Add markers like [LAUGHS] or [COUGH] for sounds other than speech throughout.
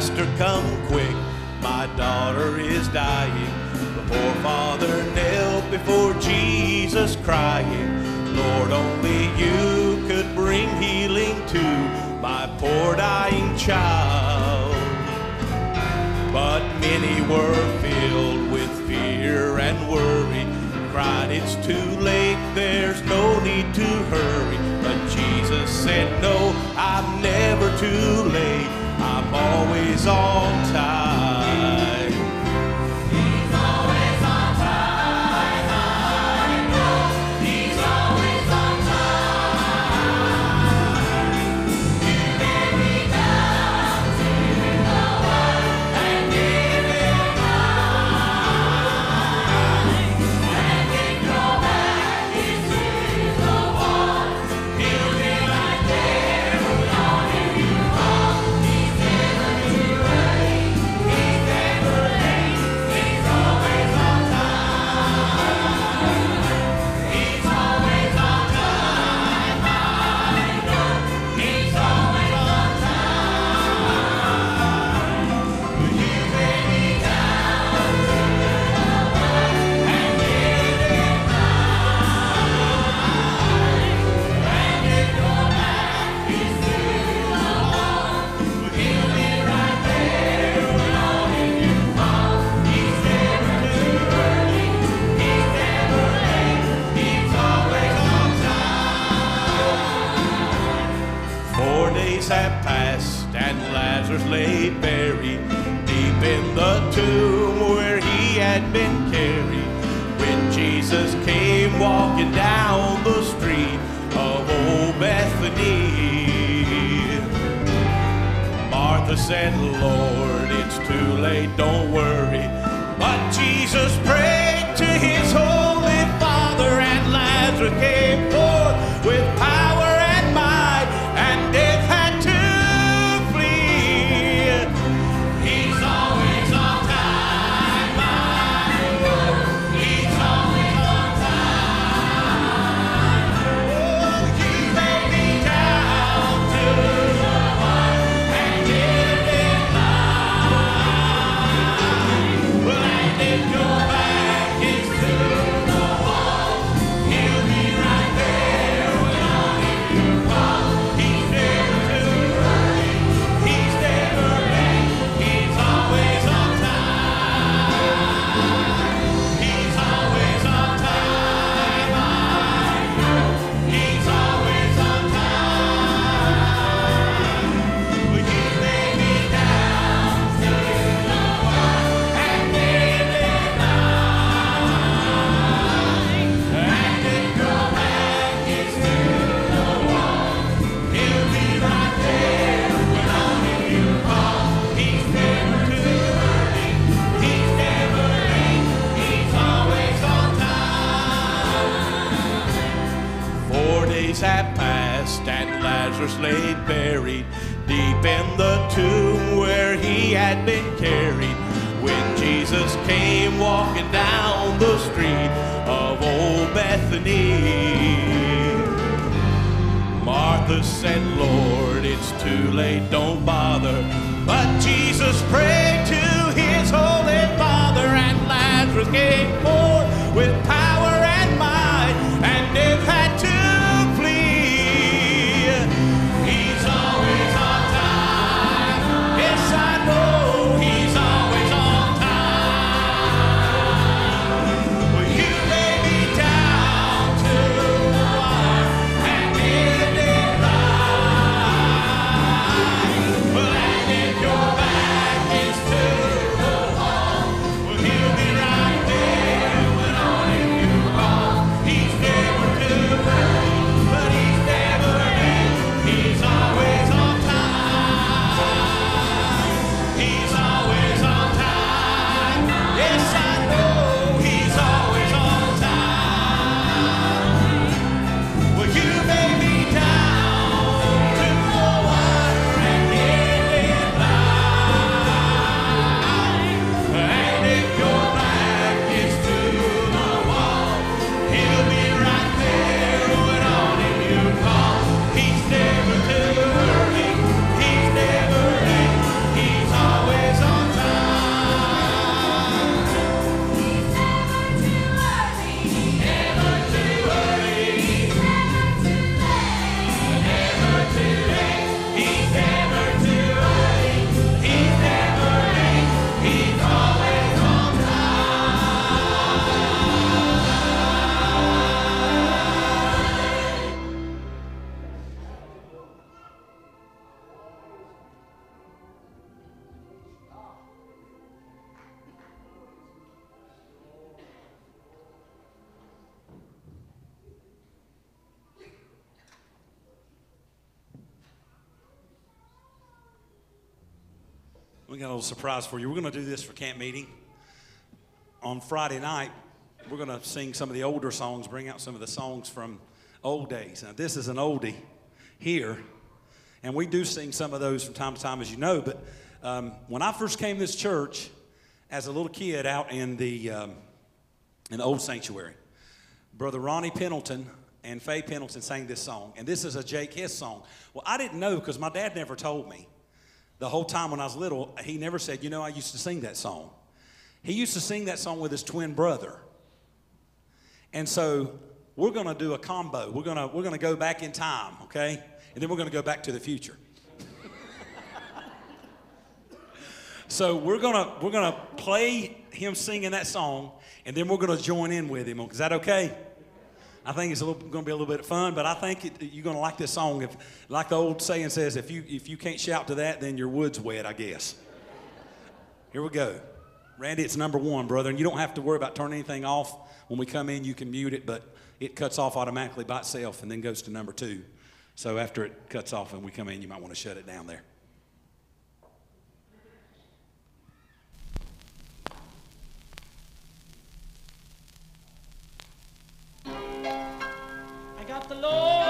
Master, come quick. My daughter is dying. Before Father knelt, before Jesus crying. Lord, only you could bring healing to my poor dying child. But many were filled with fear and worry. Cried, it's too late, there's no need to hurry. But Jesus said, No, I'm never too late always on time. came walking down the street of old Bethany. Martha said, Lord, it's too late, don't surprise for you. We're going to do this for camp meeting. On Friday night, we're going to sing some of the older songs, bring out some of the songs from old days. Now, this is an oldie here, and we do sing some of those from time to time, as you know. But um, when I first came to this church as a little kid out in the, um, in the old sanctuary, Brother Ronnie Pendleton and Faye Pendleton sang this song, and this is a Jake Hess song. Well, I didn't know because my dad never told me the whole time when I was little, he never said, You know, I used to sing that song. He used to sing that song with his twin brother. And so we're going to do a combo. We're going to we're going to go back in time, okay? And then we're going to go back to the future. [LAUGHS] so we're going to we're going to play him singing that song and then we're going to join in with him. Is that okay? I think it's going to be a little bit of fun, but I think it, you're going to like this song. If, like the old saying says, if you, if you can't shout to that, then your wood's wet, I guess. Here we go. Randy, it's number one, brother, and you don't have to worry about turning anything off. When we come in, you can mute it, but it cuts off automatically by itself and then goes to number two. So after it cuts off and we come in, you might want to shut it down there. the Lord.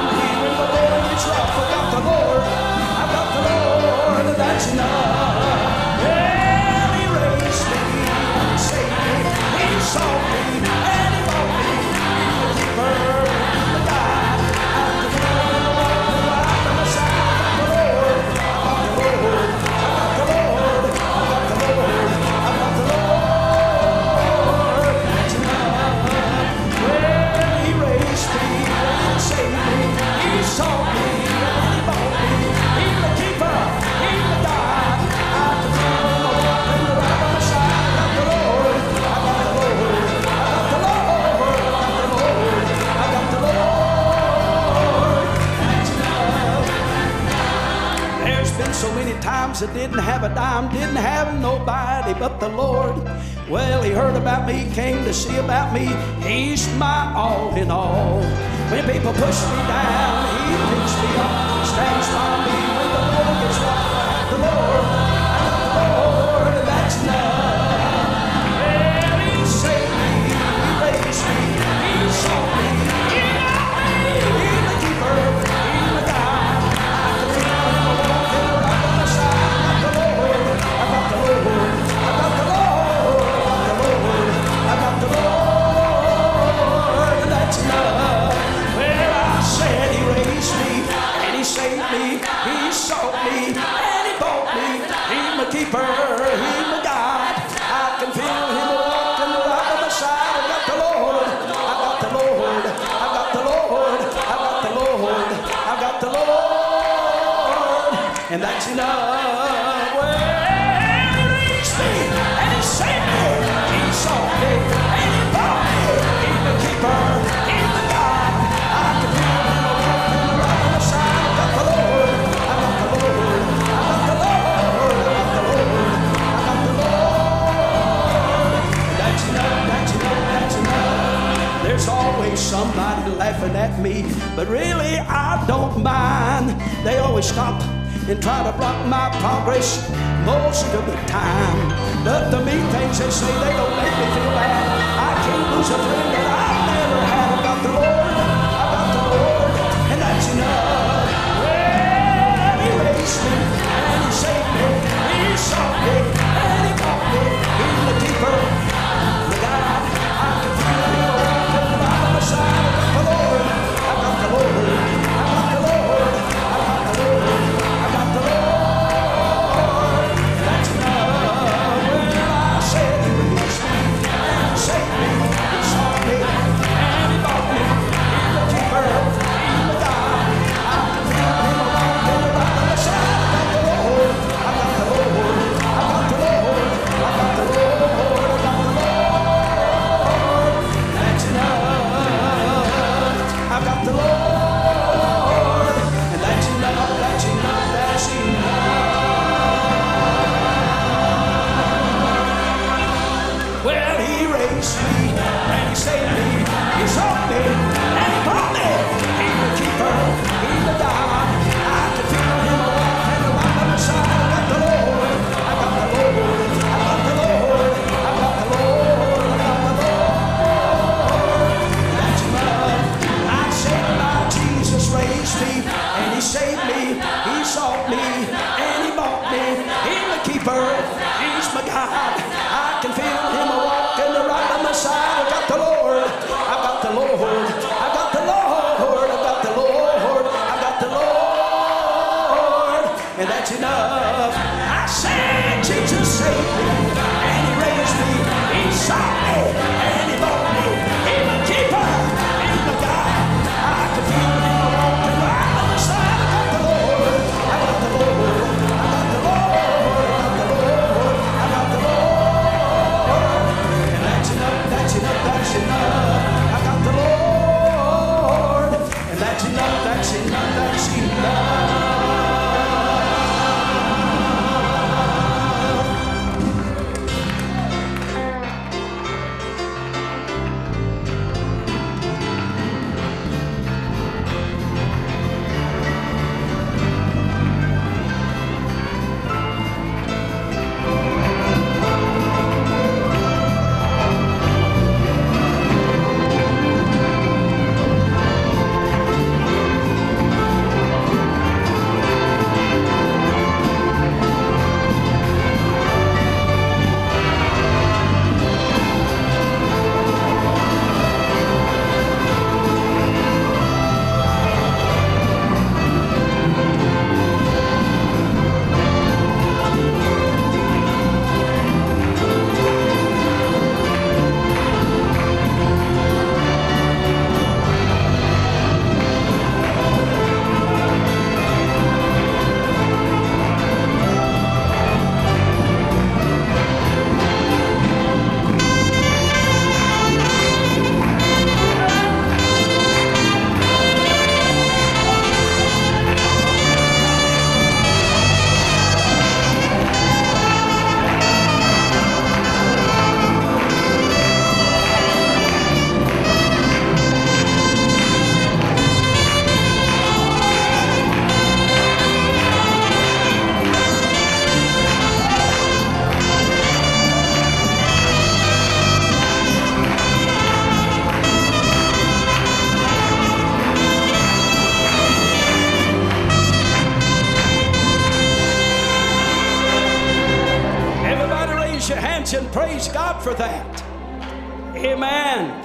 he bought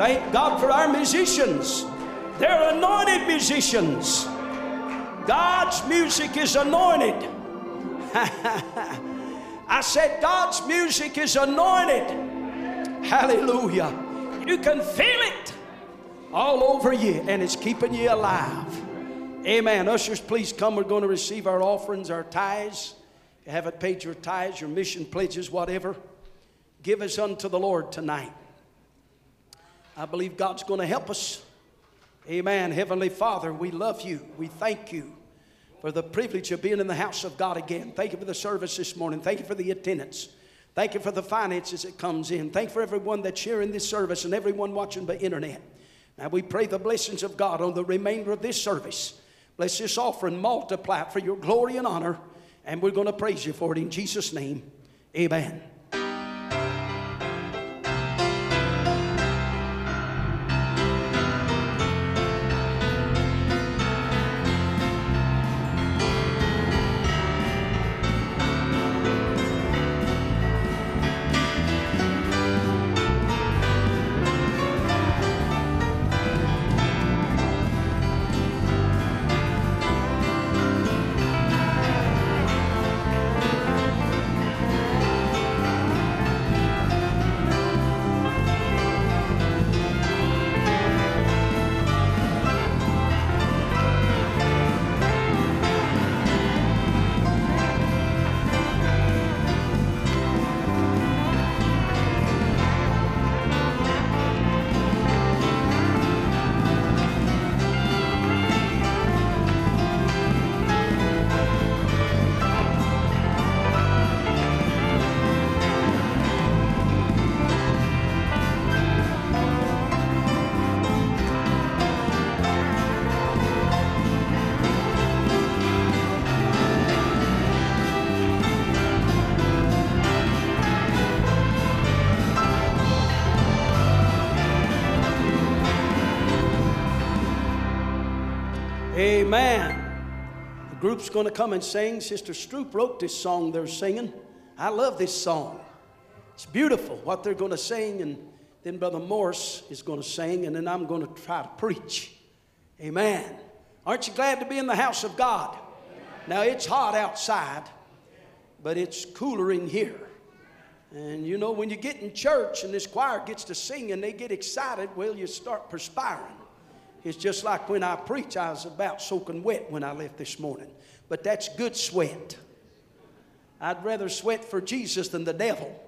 Thank God for our musicians. They're anointed musicians. God's music is anointed. [LAUGHS] I said, God's music is anointed. Hallelujah. You can feel it all over you, and it's keeping you alive. Amen. Ushers, please come. We're going to receive our offerings, our tithes. You haven't paid your tithes, your mission pledges, whatever. Give us unto the Lord tonight. I believe God's going to help us. Amen. Heavenly Father, we love you. We thank you for the privilege of being in the house of God again. Thank you for the service this morning. Thank you for the attendance. Thank you for the finances that comes in. Thank you for everyone that's sharing this service and everyone watching by internet. Now we pray the blessings of God on the remainder of this service. Bless this offering, multiply it for your glory and honor, and we're going to praise you for it in Jesus' name. Amen. Group's going to come and sing. Sister Stroop wrote this song they're singing. I love this song. It's beautiful what they're going to sing, and then Brother Morse is going to sing, and then I'm going to try to preach. Amen. Aren't you glad to be in the house of God? Now it's hot outside, but it's cooler in here. And you know, when you get in church and this choir gets to sing and they get excited, well, you start perspiring. It's just like when I preach, I was about soaking wet when I left this morning. But that's good sweat. I'd rather sweat for Jesus than the devil.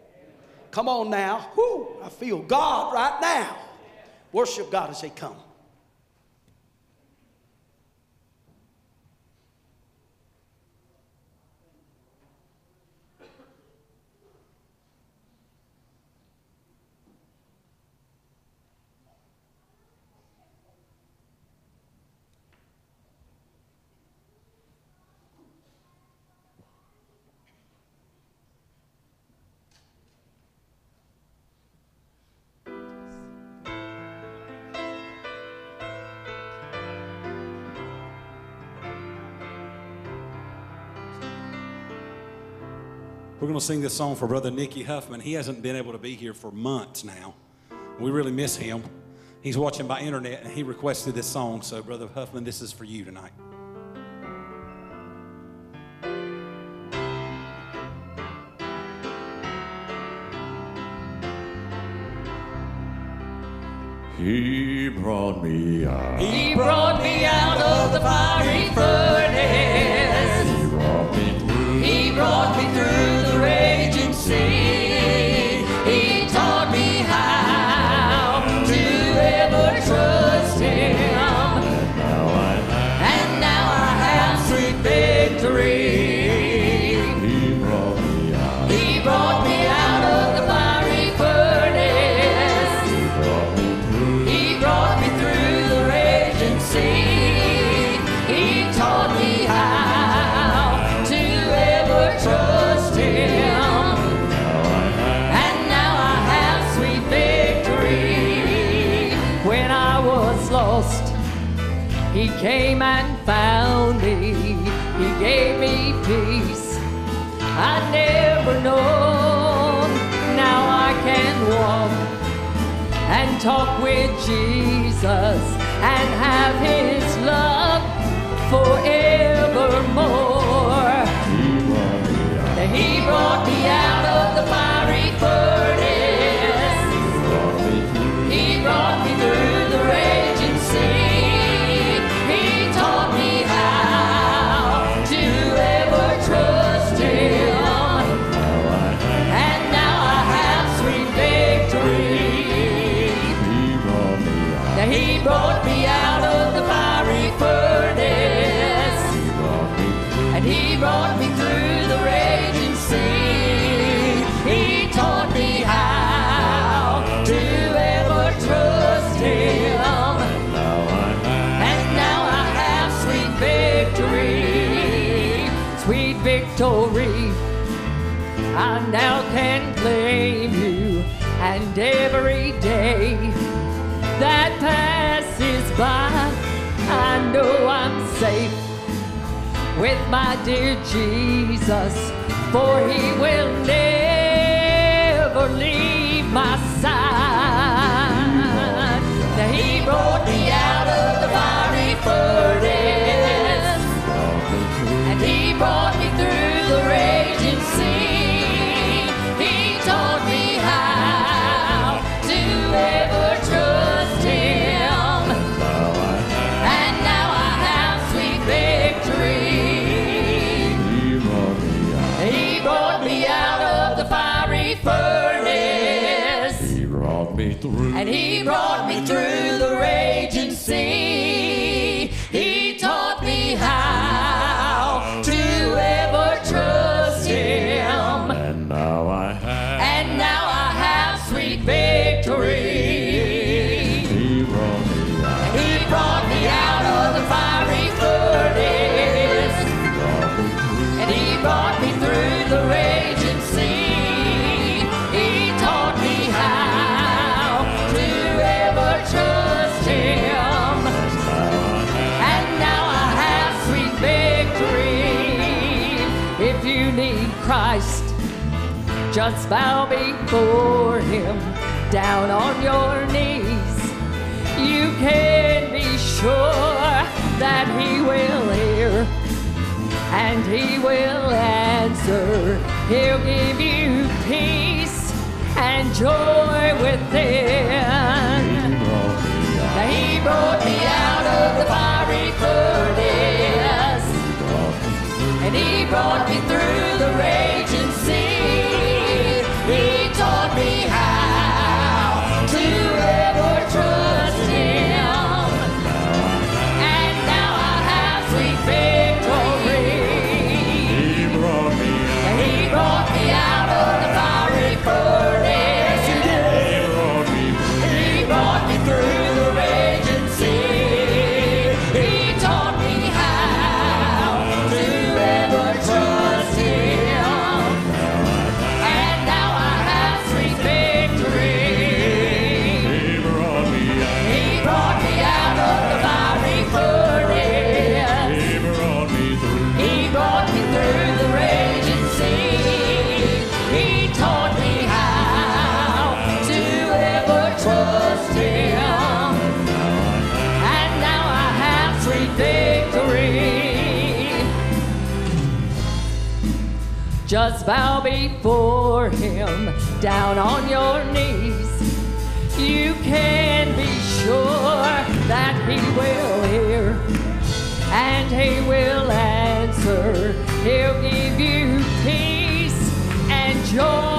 Come on now. Whoo, I feel God right now. Worship God as they come. We're going to sing this song for Brother Nicky Huffman. He hasn't been able to be here for months now. We really miss him. He's watching by internet and he requested this song. So, Brother Huffman, this is for you tonight. He brought me out. He brought me out of the fiery furnace. And talk with Jesus and have His love forevermore. He brought I now can claim you, and every day that passes by, I know I'm safe with my dear Jesus, for he will never. Just bow before him, down on your knees. You can be sure that he will hear and he will answer. He'll give you peace and joy within. He brought me out of the fiery furnace, and he brought me through the raging. for Just bow before Him down on your knees. You can be sure that He will hear and He will answer. He'll give you peace and joy.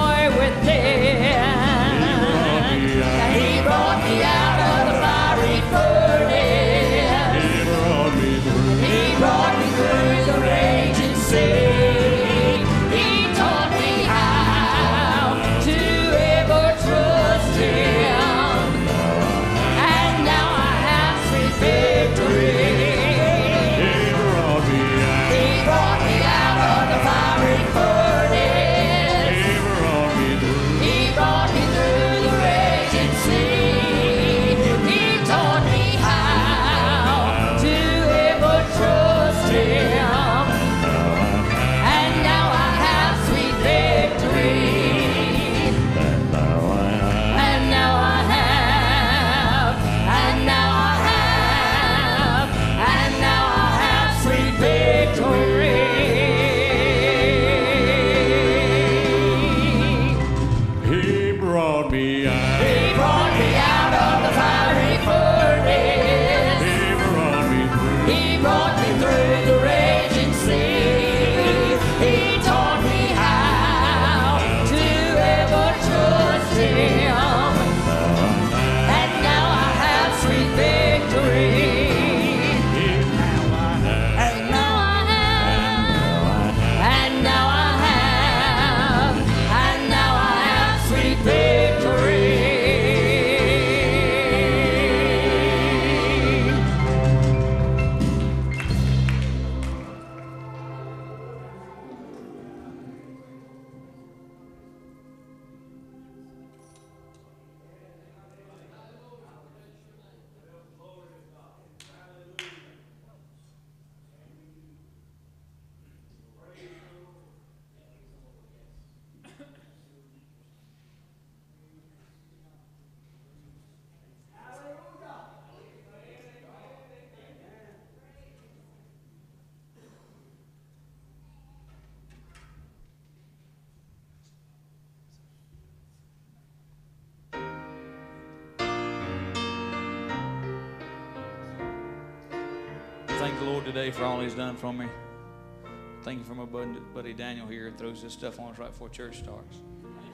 Daniel here throws this stuff on us right before church starts.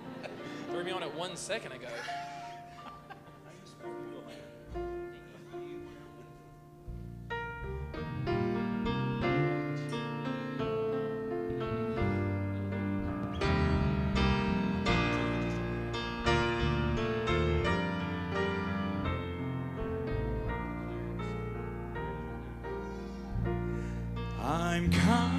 [LAUGHS] Threw me on it one second ago. I'm coming.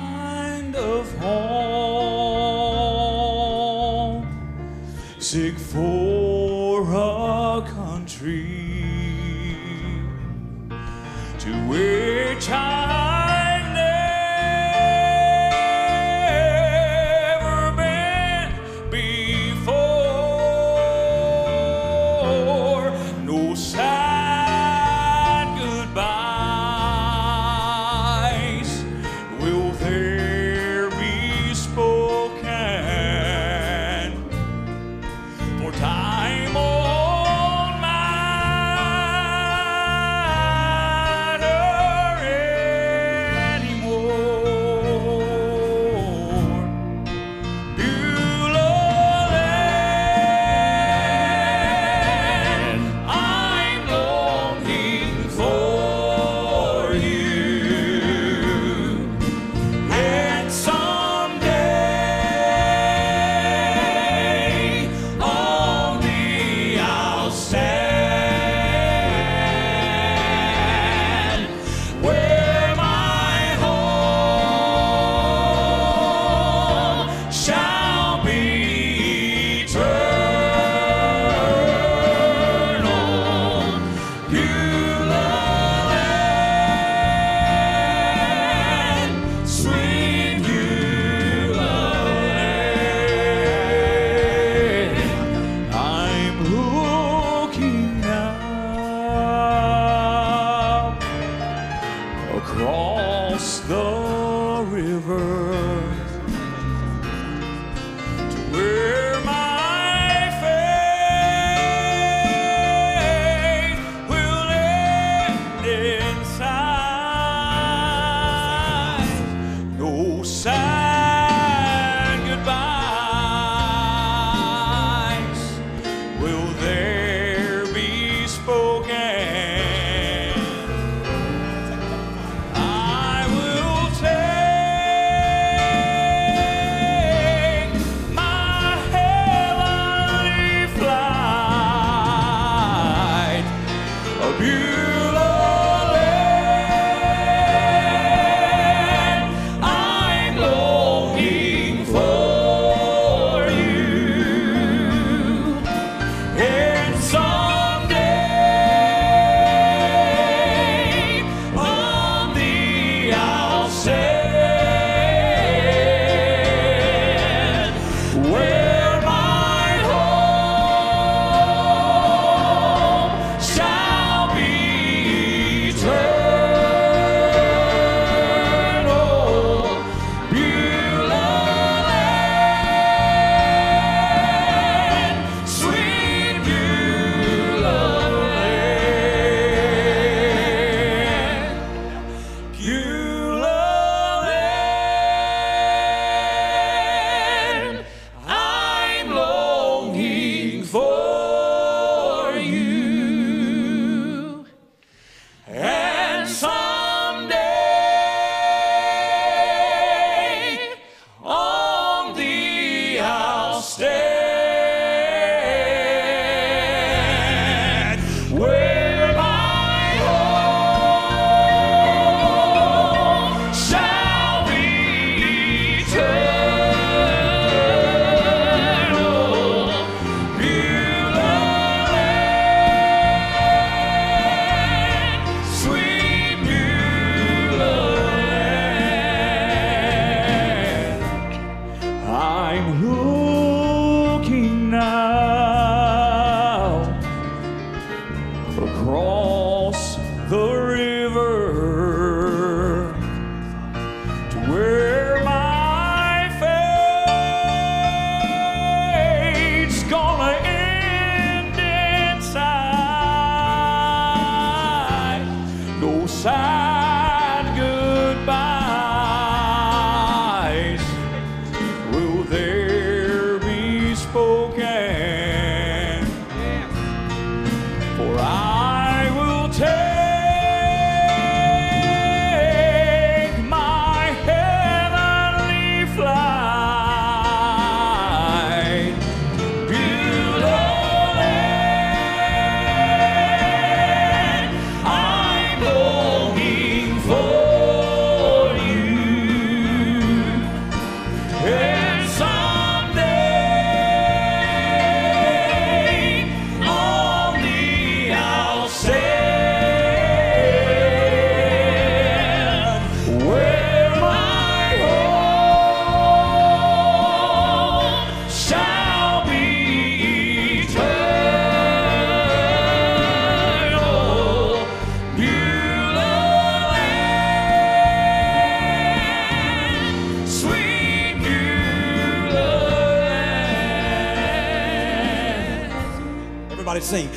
Everybody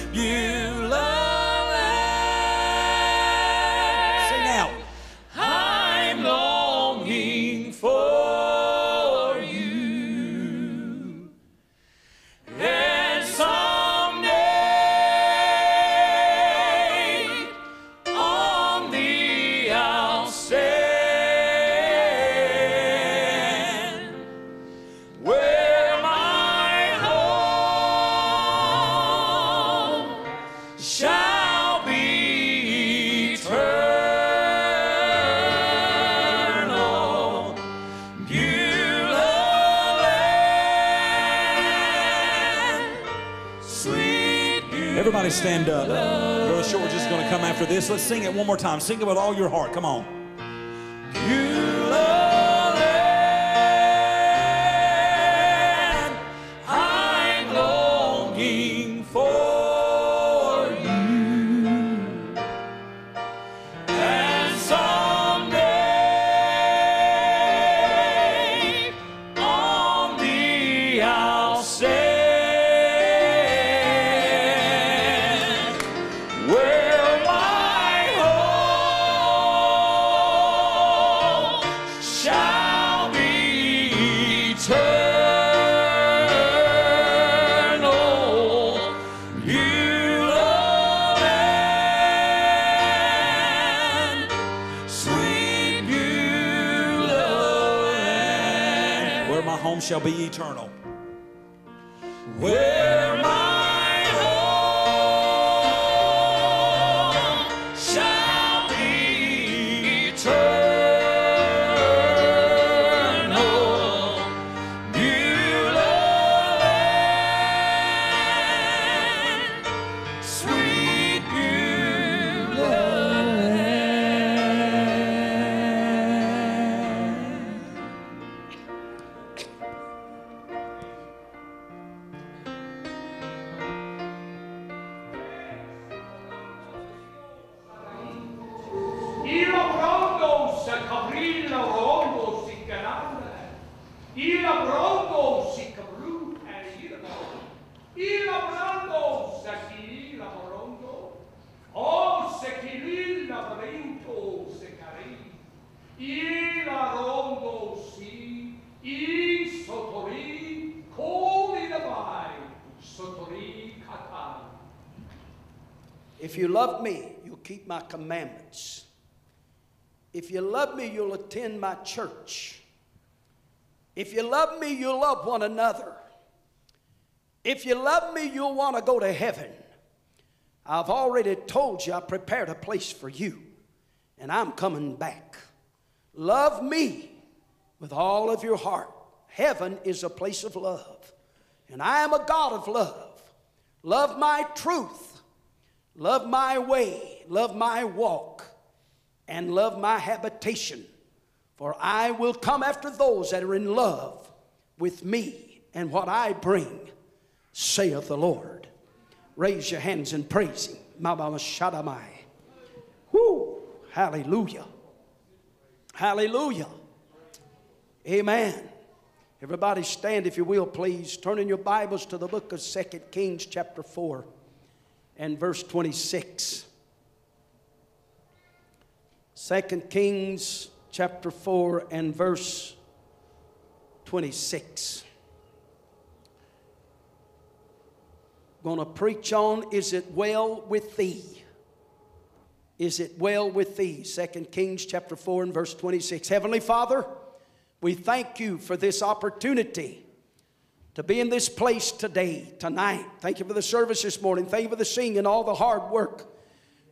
stand up. Brother George just going to come after this. Let's sing it one more time. Sing it with all your heart. Come on. Shall be eternal. You love me, you'll keep my commandments. If you love me, you'll attend my church. If you love me, you'll love one another. If you love me, you'll want to go to heaven. I've already told you I prepared a place for you, and I'm coming back. Love me with all of your heart. Heaven is a place of love, and I am a God of love. Love my truth, love my way, love my walk, and love my habitation. For I will come after those that are in love with me and what I bring, saith the Lord. Raise your hands and praise Him. Mama Shaddamai. Whoo! Hallelujah. Hallelujah. Amen. Everybody stand, if you will, please. Turn in your Bibles to the book of 2 Kings, chapter 4, and verse 26. 2 Kings, chapter 4, and verse 26. Going to preach on Is it well with thee? Is it well with thee? 2 Kings chapter 4 and verse 26. Heavenly Father, we thank you for this opportunity to be in this place today, tonight. Thank you for the service this morning. Thank you for the singing and all the hard work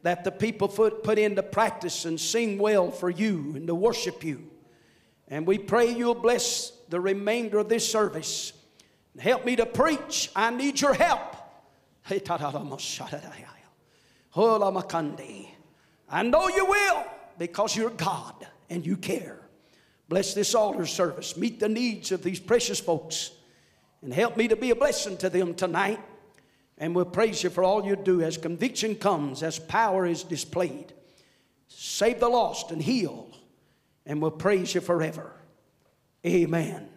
that the people put, put into practice and sing well for you and to worship you. And we pray you'll bless the remainder of this service. Help me to preach. I need your help. [LAUGHS] I know you will because you're God and you care. Bless this altar service. Meet the needs of these precious folks and help me to be a blessing to them tonight. And we'll praise you for all you do as conviction comes, as power is displayed. Save the lost and heal. And we'll praise you forever. Amen.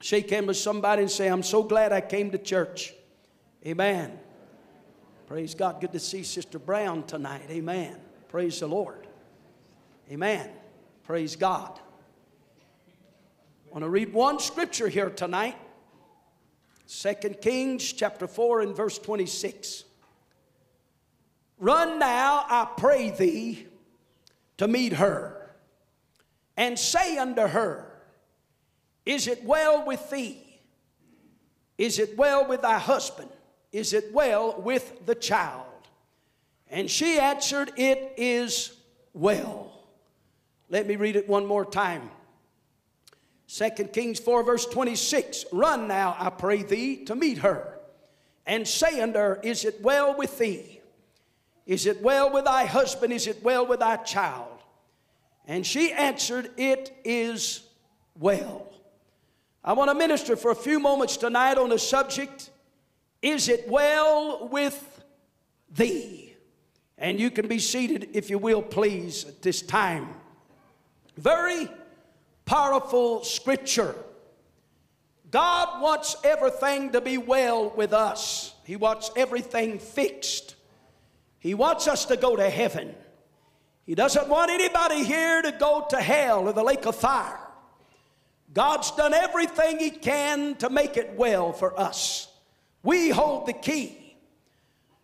Shake hands with somebody and say, I'm so glad I came to church. Amen. Praise God. Good to see Sister Brown tonight. Amen. Praise the Lord. Amen. Praise God. I want to read one scripture here tonight. 2 Kings chapter 4 and verse 26. Run now, I pray thee, to meet her, and say unto her, Is it well with thee? Is it well with thy husband? Is it well with the child? And she answered, It is well. Let me read it one more time. 2 Kings 4, verse 26. Run now, I pray thee, to meet her, and say unto her, Is it well with thee? Is it well with thy husband? Is it well with thy child? And she answered, It is well. I want to minister for a few moments tonight on the subject Is it well with thee? And you can be seated, if you will, please, at this time. Very powerful scripture. God wants everything to be well with us, He wants everything fixed. He wants us to go to heaven. He doesn't want anybody here to go to hell or the lake of fire. God's done everything He can to make it well for us. We hold the key.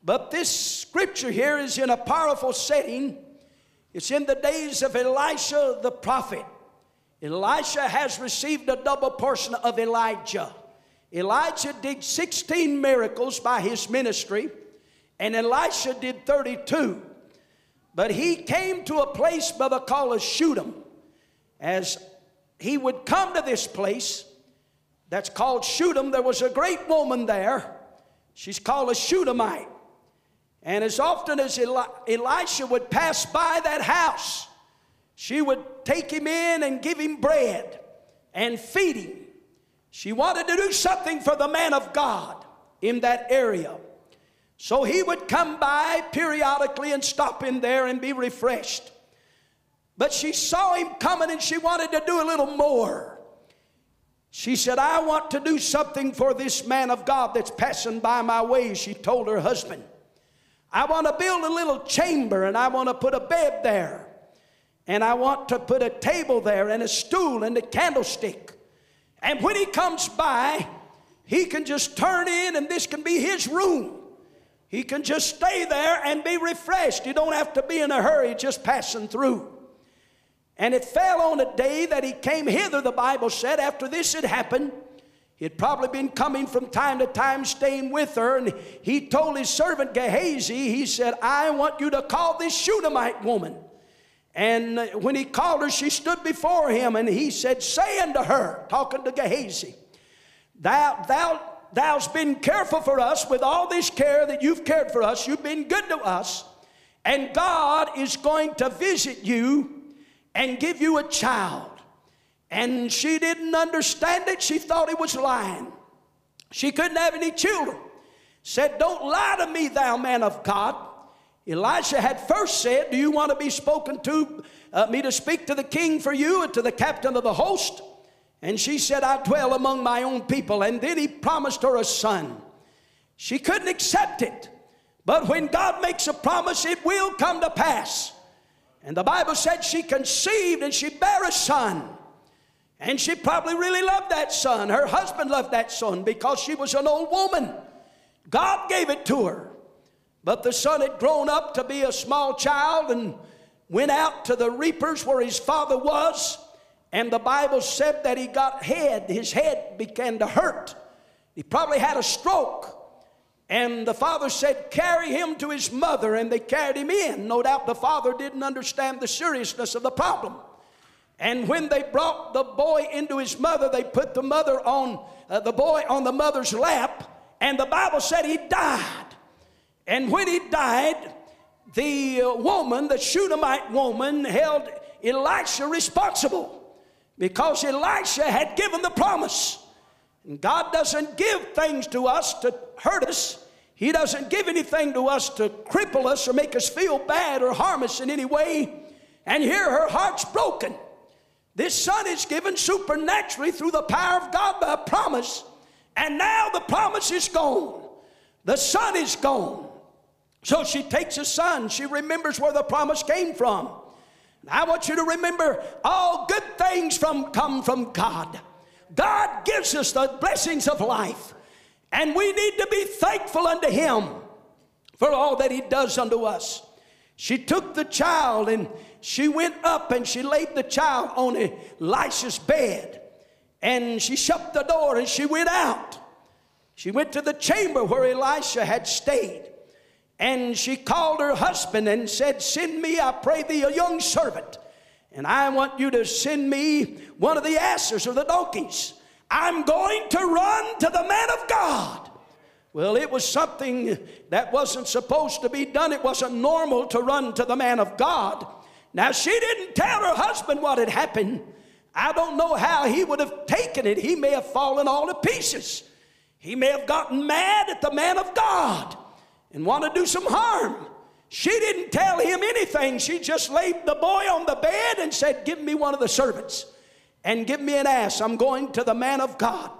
But this scripture here is in a powerful setting. It's in the days of Elisha the prophet. Elisha has received a double portion of Elijah. Elijah did 16 miracles by his ministry, and Elisha did 32. But he came to a place by the call of Shunem. As he would come to this place that's called Shunem, there was a great woman there. She's called a Shunammite. And as often as Eli- Elisha would pass by that house, she would take him in and give him bread and feed him. She wanted to do something for the man of God in that area. So he would come by periodically and stop in there and be refreshed. But she saw him coming and she wanted to do a little more. She said, I want to do something for this man of God that's passing by my way, she told her husband. I want to build a little chamber and I want to put a bed there. And I want to put a table there and a stool and a candlestick. And when he comes by, he can just turn in and this can be his room. He can just stay there and be refreshed. You don't have to be in a hurry just passing through. And it fell on a day that he came hither, the Bible said, after this had happened. He'd probably been coming from time to time, staying with her, and he told his servant Gehazi, he said, I want you to call this Shunammite woman. And when he called her, she stood before him, and he said, Say unto her, talking to Gehazi, Thou, thou, thou's been careful for us with all this care that you've cared for us. You've been good to us. And God is going to visit you and give you a child. And she didn't understand it. She thought he was lying. She couldn't have any children. Said, Don't lie to me, thou man of God. Elisha had first said, Do you want to be spoken to, uh, me to speak to the king for you and to the captain of the host? And she said, I dwell among my own people. And then he promised her a son. She couldn't accept it. But when God makes a promise, it will come to pass. And the Bible said she conceived and she bare a son. And she probably really loved that son. Her husband loved that son because she was an old woman. God gave it to her. But the son had grown up to be a small child and went out to the reapers where his father was. And the Bible said that he got head, his head began to hurt. He probably had a stroke. And the father said, Carry him to his mother. And they carried him in. No doubt the father didn't understand the seriousness of the problem. And when they brought the boy into his mother, they put the mother on uh, the boy on the mother's lap. And the Bible said he died. And when he died, the woman, the Shunammite woman, held Elisha responsible because Elisha had given the promise. And God doesn't give things to us to hurt us. He doesn't give anything to us to cripple us or make us feel bad or harm us in any way. And here her heart's broken. This son is given supernaturally through the power of God by a promise. And now the promise is gone. The son is gone. So she takes a son. She remembers where the promise came from. I want you to remember all good things from come from God. God gives us the blessings of life, and we need to be thankful unto Him for all that He does unto us. She took the child and she went up and she laid the child on Elisha's bed, and she shut the door and she went out. She went to the chamber where Elisha had stayed. And she called her husband and said, Send me, I pray thee, a young servant. And I want you to send me one of the asses or the donkeys. I'm going to run to the man of God. Well, it was something that wasn't supposed to be done. It wasn't normal to run to the man of God. Now, she didn't tell her husband what had happened. I don't know how he would have taken it. He may have fallen all to pieces. He may have gotten mad at the man of God and want to do some harm. She didn't tell him anything. She just laid the boy on the bed and said, Give me one of the servants and give me an ass. I'm going to the man of God.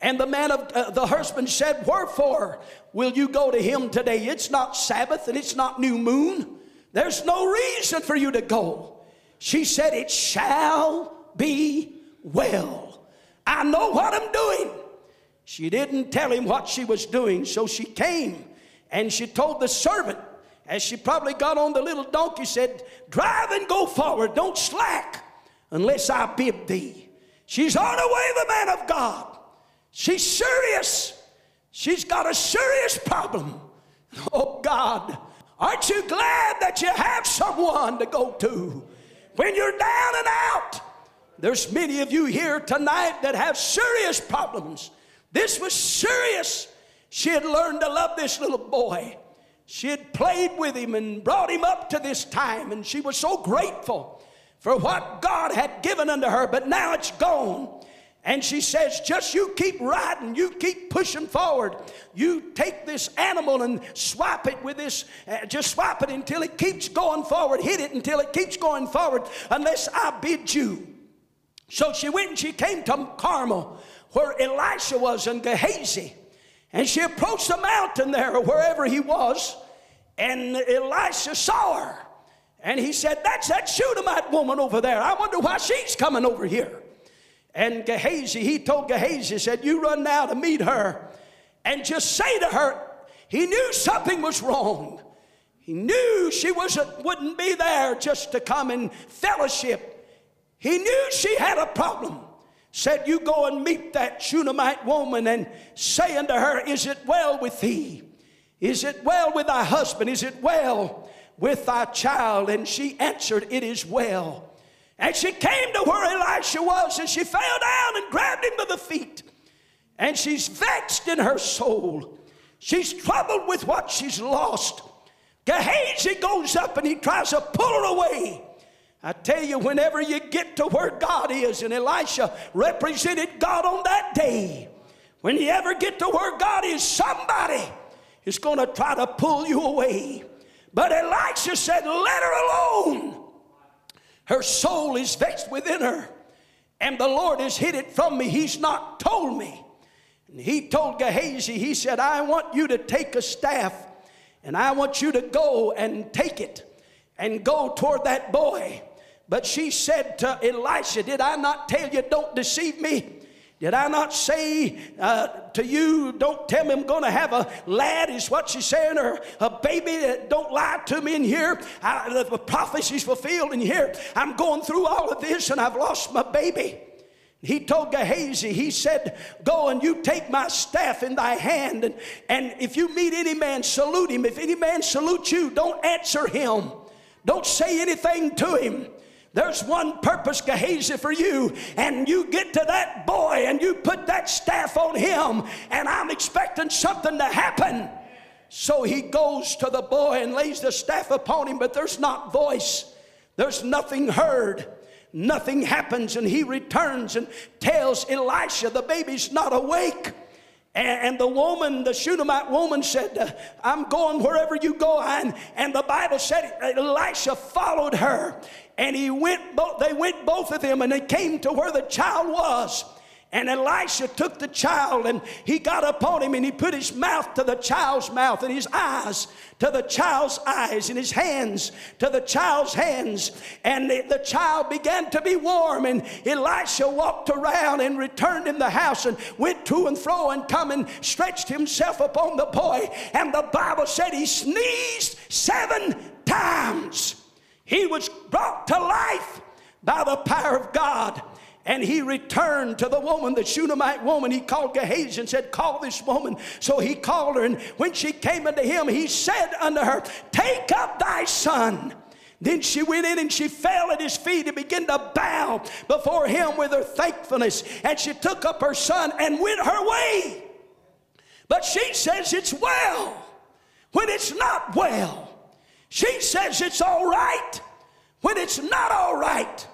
And the man of uh, the husband said, Wherefore will you go to him today? It's not Sabbath and it's not new moon. There's no reason for you to go. She said, It shall be well. I know what I'm doing. She didn't tell him what she was doing, so she came and she told the servant, as she probably got on the little donkey, said, Drive and go forward, don't slack unless I bid thee. She's on her way, the man of God. She's serious. She's got a serious problem. [LAUGHS] Oh God, aren't you glad that you have someone to go to when you're down and out? There's many of you here tonight that have serious problems. This was serious. She had learned to love this little boy. She had played with him and brought him up to this time, and she was so grateful for what God had given unto her, but now it's gone. And she says, just you keep riding, you keep pushing forward. You take this animal and swap it with this, uh, just swap it until it keeps going forward, hit it until it keeps going forward, unless I bid you. So she went and she came to Carmel, where Elisha was in Gehazi. And she approached the mountain there, wherever he was, and Elisha saw her. And he said, That's that Shunammite woman over there. I wonder why she's coming over here. And Gehazi, he told Gehazi, said, You run now to meet her and just say to her, he knew something was wrong. He knew she wasn't, wouldn't be there just to come and fellowship. He knew she had a problem said, You go and meet that Shunammite woman and say unto her, Is it well with thee? Is it well with thy husband? Is it well with thy child? And she answered, It is well. And she came to where Elisha was and she fell down and grabbed him by the feet. And she's vexed in her soul. She's troubled with what she's lost. Gehazi goes up and he tries to pull her away. I tell you, whenever you get to where God is, and Elisha represented God on that day, when you ever get to where God is, somebody is going to try to pull you away. But Elisha said, Let her alone. Her soul is vexed within her, and the Lord has hid it from me. He's not told me. And he told Gehazi, He said, I want you to take a staff, and I want you to go and take it and go toward that boy. But she said to Elisha, Did I not tell you, don't deceive me? Did I not say uh, to you, don't tell me I'm going to have a lad, is what she's saying, or a baby? Don't lie to me in here. I, the prophecy's fulfilled in here. I'm going through all of this and I've lost my baby. He told Gehazi, he said, Go and you take my staff in thy hand, and, and if you meet any man, salute him. If any man salute you, don't answer him. Don't say anything to him. There's one purpose, Gehazi, for you. And you get to that boy and you put that staff on him, and I'm expecting something to happen. So he goes to the boy and lays the staff upon him, but there's not voice, there's nothing heard. Nothing happens, and he returns and tells Elisha the baby's not awake. And, the woman, the Shunammite woman said, I'm going wherever you go. And, and the Bible said Elisha followed her. And he went, they went both of them, and they came to where the child was. And Elisha took the child and he got upon him and he put his mouth to the child's mouth and his eyes to the child's eyes and his hands to the child's hands. And the, the child began to be warm. And Elisha walked around and returned in the house and went to and fro and come and stretched himself upon the boy. And the Bible said he sneezed seven times. He was brought to life by the power of God. And he returned to the woman, the Shunammite woman. He called Gehazi and said, Call this woman. So he called her, and when she came unto him, he said unto her, Take up thy son. Then she went in and she fell at his feet and began to bow before him with her thankfulness. And she took up her son and went her way. But she says it's well when it's not well. She says it's all right when it's not all right.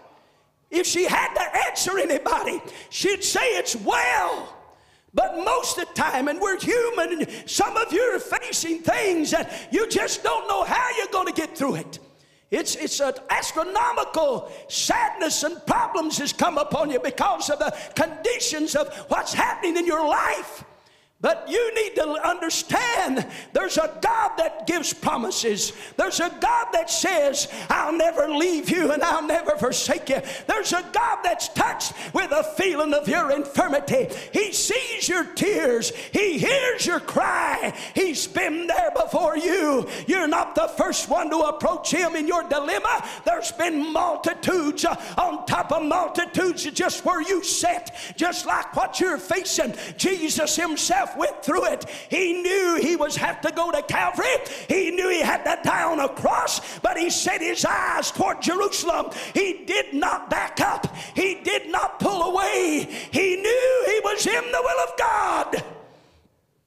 If she had to answer anybody, she'd say it's well. But most of the time, and we're human, and some of you are facing things that you just don't know how you're going to get through it. It's, it's an astronomical sadness and problems has come upon you because of the conditions of what's happening in your life. But you need to understand there's a God that gives promises. There's a God that says, I'll never leave you and I'll never forsake you. There's a God that's touched with a feeling of your infirmity. He sees your tears, He hears your cry. He's been there before you. You're not the first one to approach Him in your dilemma. There's been multitudes on top of multitudes just where you sit, just like what you're facing. Jesus Himself went through it. He knew he was have to go to Calvary. He knew he had to die on a cross, but he set his eyes toward Jerusalem. He did not back up. He did not pull away. He knew he was in the will of God.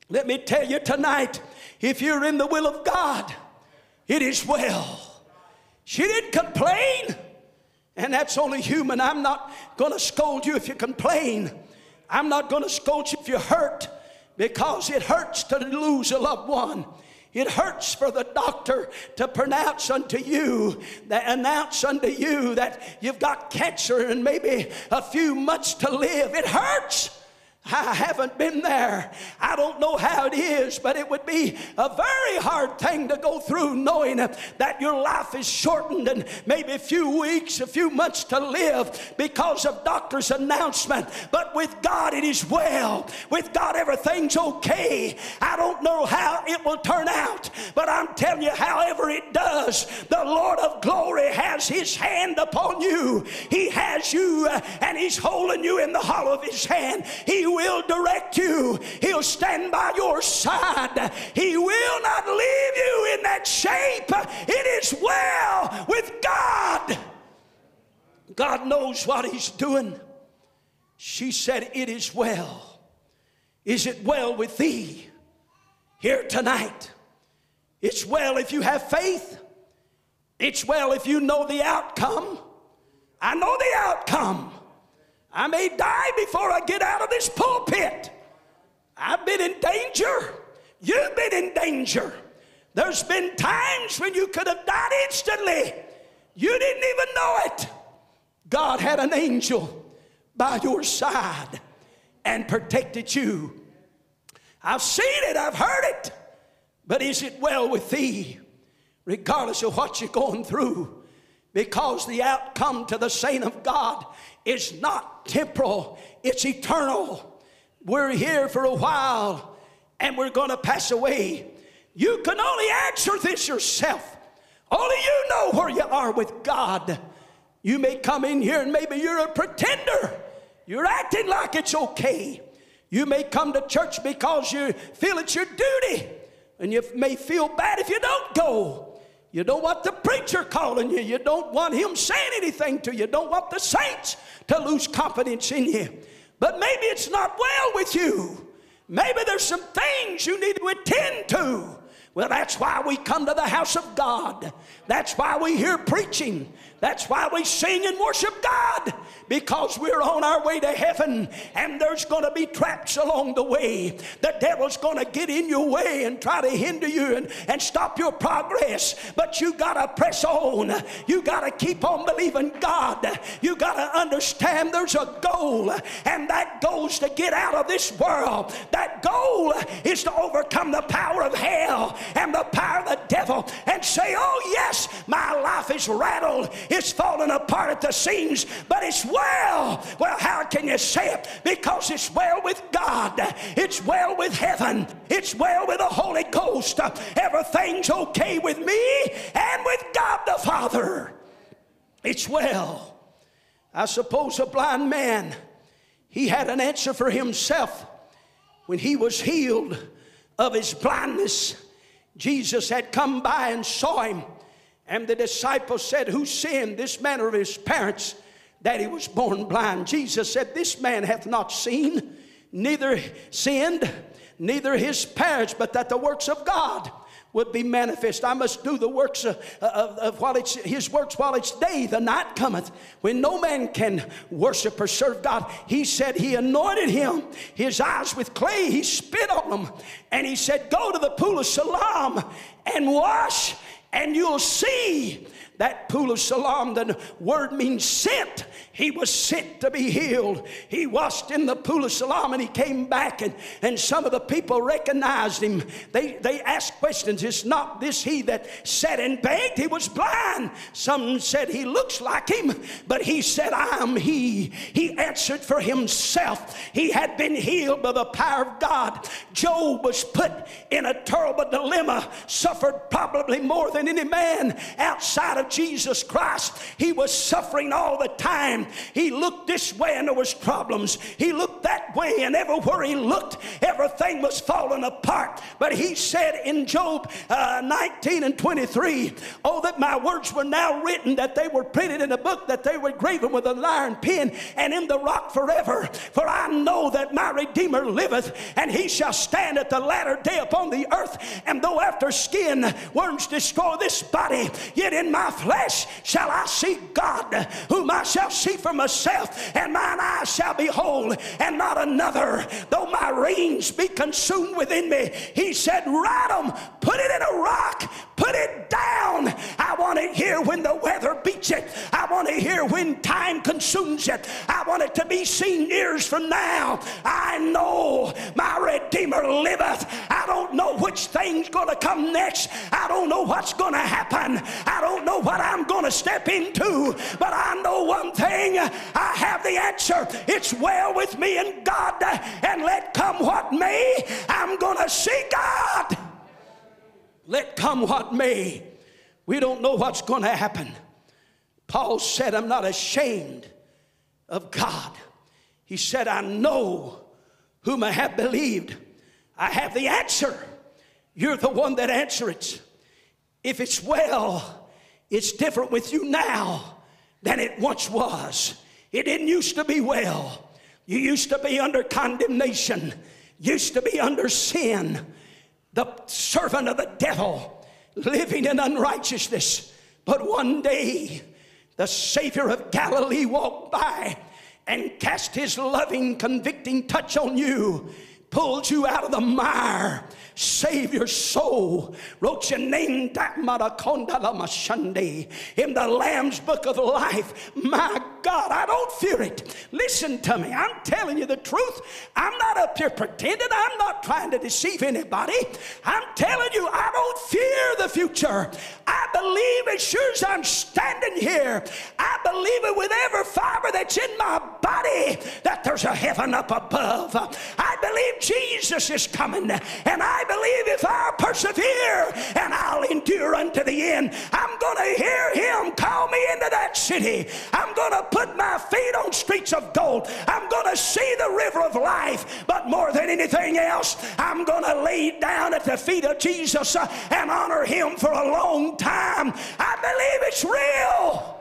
Let me tell you tonight, if you're in the will of God, it is well. She didn't complain. And that's only human. I'm not going to scold you if you complain. I'm not going to scold you if you're hurt because it hurts to lose a loved one. It hurts for the doctor to pronounce unto you, that announce unto you that you've got cancer and maybe a few months to live. It hurts. I haven't been there. I don't know how it is, but it would be a very hard thing to go through knowing that your life is shortened and maybe a few weeks, a few months to live because of doctor's announcement. But with God, it is well. With God, everything's okay. I don't know how it will turn out, but I'm telling you, however it does, the Lord of glory has his hand upon you. He has you uh, and he's holding you in the hollow of his hand. He will direct you, He'll stand by your side. He will not leave you in that shape. It is well with God. God knows what He's doing. She said, It is well. Is it well with thee here tonight? It's well if you have faith. It's well if you know the outcome. I know the outcome. I may die before I get out of this pulpit. I've been in danger. You've been in danger. There's been times when you could have died instantly. You didn't even know it. God had an angel by your side and protected you. I've seen it, I've heard it. But is it well with thee, regardless of what you're going through? Because the outcome to the saint of God is not temporal, it's eternal. We're here for a while and we're going to pass away. You can only answer this yourself. Only you know where you are with God. You may come in here and maybe you're a pretender. You're acting like it's okay. You may come to church because you feel it's your duty. And you may feel bad if you don't go. You don't want the preacher calling you. You don't want him saying anything to you. You don't want the saints to lose confidence in you. But maybe it's not well with you. Maybe there's some things you need to attend to Well, that's why we come to the house of God. That's why we hear preaching. That's why we sing and worship God. Because we're on our way to heaven and there's going to be traps along the way. The devil's going to get in your way and try to hinder you and, and stop your progress. But you got to press on. You got to keep on believing God. You got to understand there's a goal, and that goal's to get out of this world. That goal is to overcome the power of hell and the power of the devil and say, Oh, yes, my life is rattled. It's falling apart at the seams, but it's well. Well, how can you say it? Because it's well with God, it's well with heaven, it's well with the Holy Ghost. Everything's okay with me and with God the Father. It's well. I suppose a blind man, he had an answer for himself when he was healed of his blindness. Jesus had come by and saw him, and the disciples said, Who sinned, this man or his parents, that he was born blind? Jesus said, This man hath not seen, neither sinned, neither his parents, but that the works of God would be manifest. I must do the works of, of, of, while it's his works while it's day. The night cometh when no man can worship or serve God. He said he anointed him, his eyes with clay. He spit on them, and he said, "Go to the pool of Siloam and wash, and you'll see." That pool of Siloam, the word means sent. He was sent to be healed. He washed in the pool of Siloam and he came back, and, and some of the people recognized him. They, they asked questions. It's not this he that sat and begged, he was blind. Some said he looks like him, but he said, I am he. He answered for himself. He had been healed by the power of God. Job was put in a terrible dilemma, suffered probably more than any man outside of Jesus Christ. He was suffering all the time. He looked this way and there was problems. He looked that way and everywhere he looked, everything was falling apart. But he said in Job uh, 19 and 23, Oh, that my words were now written, that they were printed in a book, that they were graven with an iron pen and in the rock forever. For I know that my Redeemer liveth, and he shall stand at the latter day upon the earth. And though after skin worms destroy this body, yet in my flesh shall I see God, whom I shall see for myself, and mine eyes shall behold, and not another. Though my reins be consumed within me, he said, Write them, put it in a rock, put it down. I want it here when the weather beats it. I want it here when time consumes it. I want it to be seen years from now. I know my Redeemer liveth. I don't know which thing's going to come next. I don't know what's going to happen. I don't know what I'm going to step into. But I know one thing I have the answer. It's well with me and God. And let come what may, I'm going to see God. Let come what may. We don't know what's going to happen. Paul said, I'm not ashamed of God. He said, I know whom I have believed. I have the answer. You're the one that answers it. If it's well, it's different with you now than it once was. It didn't used to be well. You used to be under condemnation, used to be under sin, the servant of the devil, living in unrighteousness. But one day, the Savior of Galilee walked by and cast his loving, convicting touch on you, pulled you out of the mire, saved your soul, wrote your name in the Lamb's book of life. My God, I don't fear it. Listen to me. I'm telling you the truth. I'm not up here pretending. I'm not trying to deceive anybody. I'm telling you, I don't fear the future. I believe as sure as I'm standing here, I believe it with every fiber that's in my body that there's a heaven up above. I believe Jesus is coming, and I believe if I persevere and I'll endure unto the end, I'm going to hear Him call me into that city. I'm going to put my feet on streets of gold. I'm going to see the river of life, but more than anything else, I'm going to lay down at the feet of Jesus and honor Him for a long time. I believe it's real.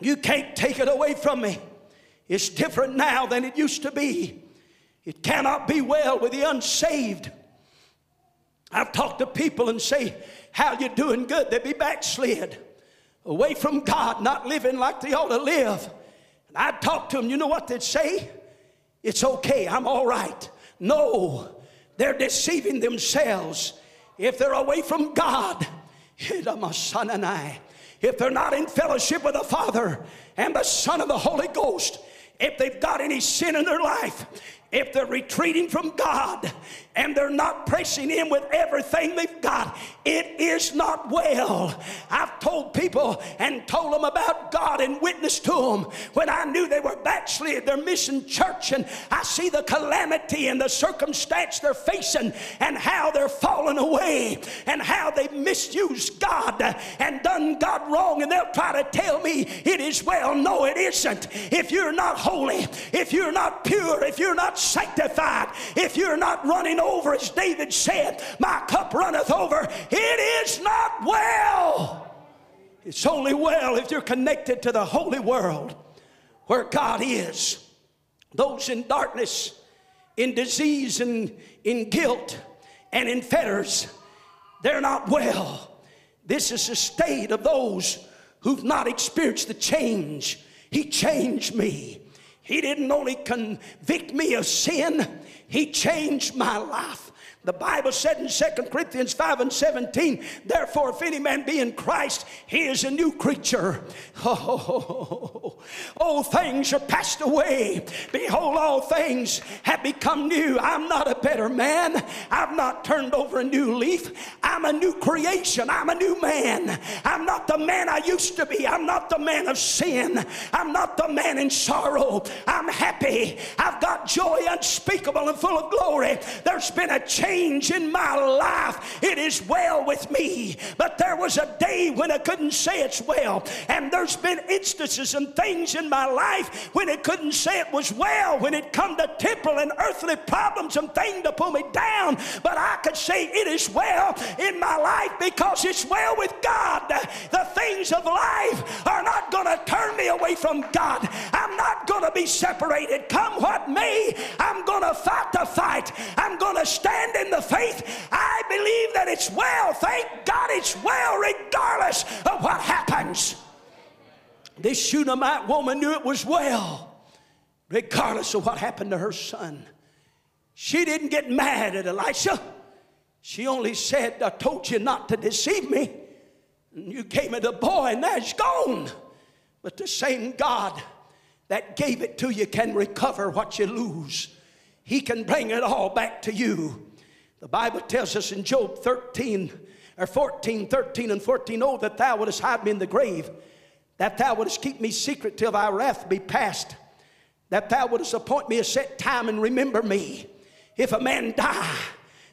You can't take it away from me. It's different now than it used to be. It cannot be well with the unsaved. I've talked to people and say, How you doing good? They be backslid, away from God, not living like they ought to live. And I'd talk to them, you know what they'd say? It's okay, I'm all right. No, they're deceiving themselves. If they're away from God, my son and I, if they're not in fellowship with the Father and the Son of the Holy Ghost, if they've got any sin in their life, if they're retreating from God and they're not pressing in with everything they've got, it is not well. I've told people and told them about God and witnessed to them when I knew they were backslid, they're missing church, and I see the calamity and the circumstance they're facing and how they're falling away and how they've misused God and done God wrong, and they'll try to tell me it is well. No, it isn't. If you're not holy, if you're not pure, if you're not sanctified, if you're not running over, as David said, My cup runneth over, it is not well. It's only well if you're connected to the holy world where God is. Those in darkness, in disease, and in guilt, and in fetters, they're not well. This is the state of those who've not experienced the change. He changed me. He didn't only convict me of sin, He changed my life. The Bible said in 2 Corinthians 5 and 17, therefore, if any man be in Christ, he is a new creature. [LAUGHS] Oh, oh, things are passed away. Behold, all things have become new. I'm not a better man. I've not turned over a new leaf. I'm a new creation. I'm a new man. I'm not the man I used to be. I'm not the man of sin. I'm not the man in sorrow. I'm happy. I've got joy unspeakable and full of glory. There's been a change change in my life. It is well with me. But there was a day when I couldn't say it's well. And there's been instances and things in my life when it couldn't say it was well, when it come to temporal and earthly problems and things to pull me down. But I could say it is well in my life because it's well with God. The things of life are not going to turn me away from God. I'm not going to be separated. Come what may, I'm going to fight the fight. I'm going to stand in in the faith, I believe that it's well. Thank God it's well, regardless of what happens. This Shunammite woman knew it was well, regardless of what happened to her son. She didn't get mad at Elisha. She only said, I told you not to deceive me. And you gave me the boy, and now that's gone. But the same God that gave it to you can recover what you lose. He can bring it all back to you. The Bible tells us in Job 13 or 14, 13 and 14, oh, that thou wouldst hide me in the grave, that thou wouldst keep me secret till thy wrath be past, that thou wouldst appoint me a set time and remember me. If a man die,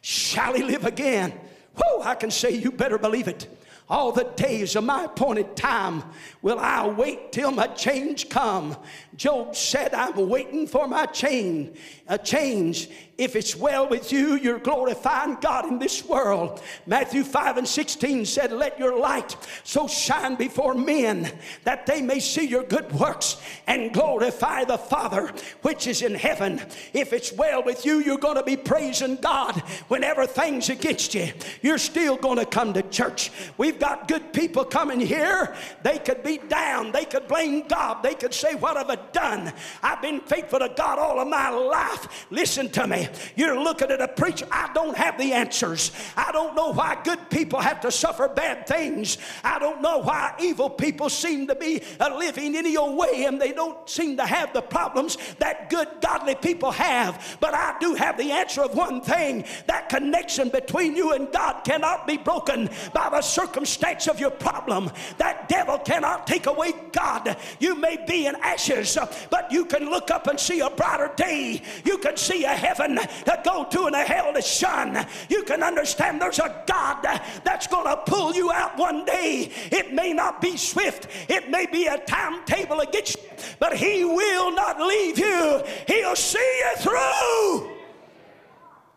shall he live again? Whoa, I can say you better believe it all the days of my appointed time will I wait till my change come. Job said, I'm waiting for my change. A change. If it's well with you, you're glorifying God in this world. Matthew 5 and 16 said, Let your light so shine before men that they may see your good works and glorify the Father which is in heaven. If it's well with you, you're going to be praising God whenever things against you. You're still going to come to church. We've got good people coming here. They could be down. They could blame God. They could say, What have I done? I've been faithful to God all of my life. Listen to me. You're looking at a preacher. I don't have the answers. I don't know why good people have to suffer bad things. I don't know why evil people seem to be uh, living any old way and they don't seem to have the problems that good, godly people have. But I do have the answer of one thing that connection between you and God cannot be broken by the circumstance of your problem. That devil cannot take away God. You may be in ashes, but you can look up and see a brighter day. You can see a heaven to go to and a hell to shun. You can understand there's a God that's going to pull you out one day. It may not be swift, it may be a timetable against you, but He will not leave you. He'll see you through.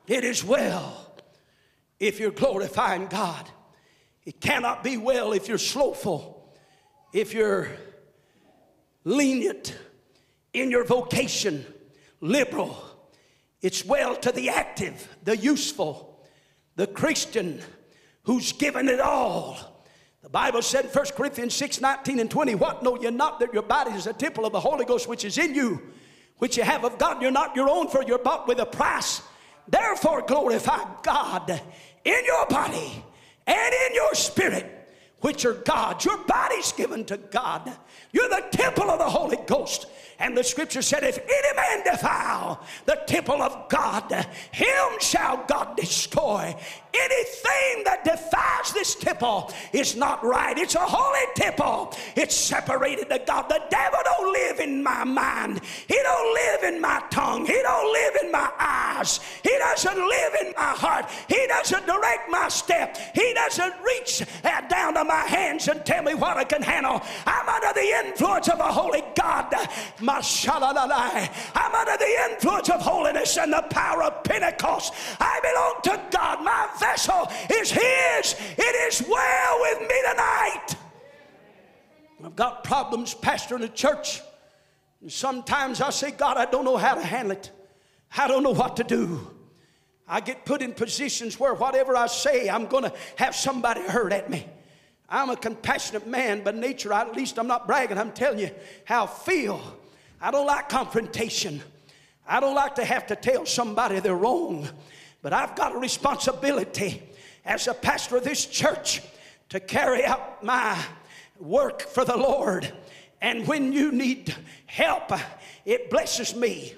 It is well if you're glorifying God. It cannot be well if you're slowful, if you're lenient in your vocation, liberal. It's well to the active, the useful, the Christian who's given it all. The Bible said in 1 Corinthians 6 19 and 20, What know you not that your body is a temple of the Holy Ghost which is in you, which you have of God? You're not your own, for you're bought with a price. Therefore, glorify God in your body and in your spirit, which are God's. Your body's given to God. You're the temple of the Holy Ghost. And the scripture said, If any man defile the temple of God, him shall God destroy. Anything that defiles this temple is not right. It's a holy temple. It's separated to God. The devil don't live in my mind. He don't live in my tongue. He don't live in my eyes. He doesn't live in my heart. He doesn't direct my step. He doesn't reach uh, down to my hands and tell me what I can handle. I'm under the influence of a holy God. Mashalalai. I'm under the influence of holiness and the power of Pentecost. I belong to God. My vessel is His. It is well with me tonight. I've got problems pastoring a church. And sometimes I say, God, I don't know how to handle it. I don't know what to do. I get put in positions where whatever I say, I'm going to have somebody hurt at me. I'm a compassionate man by nature. At least I'm not bragging. I'm telling you how I feel. I don't like confrontation. I don't like to have to tell somebody they're wrong. But I've got a responsibility as a pastor of this church to carry out my work for the Lord. And when you need help, it blesses me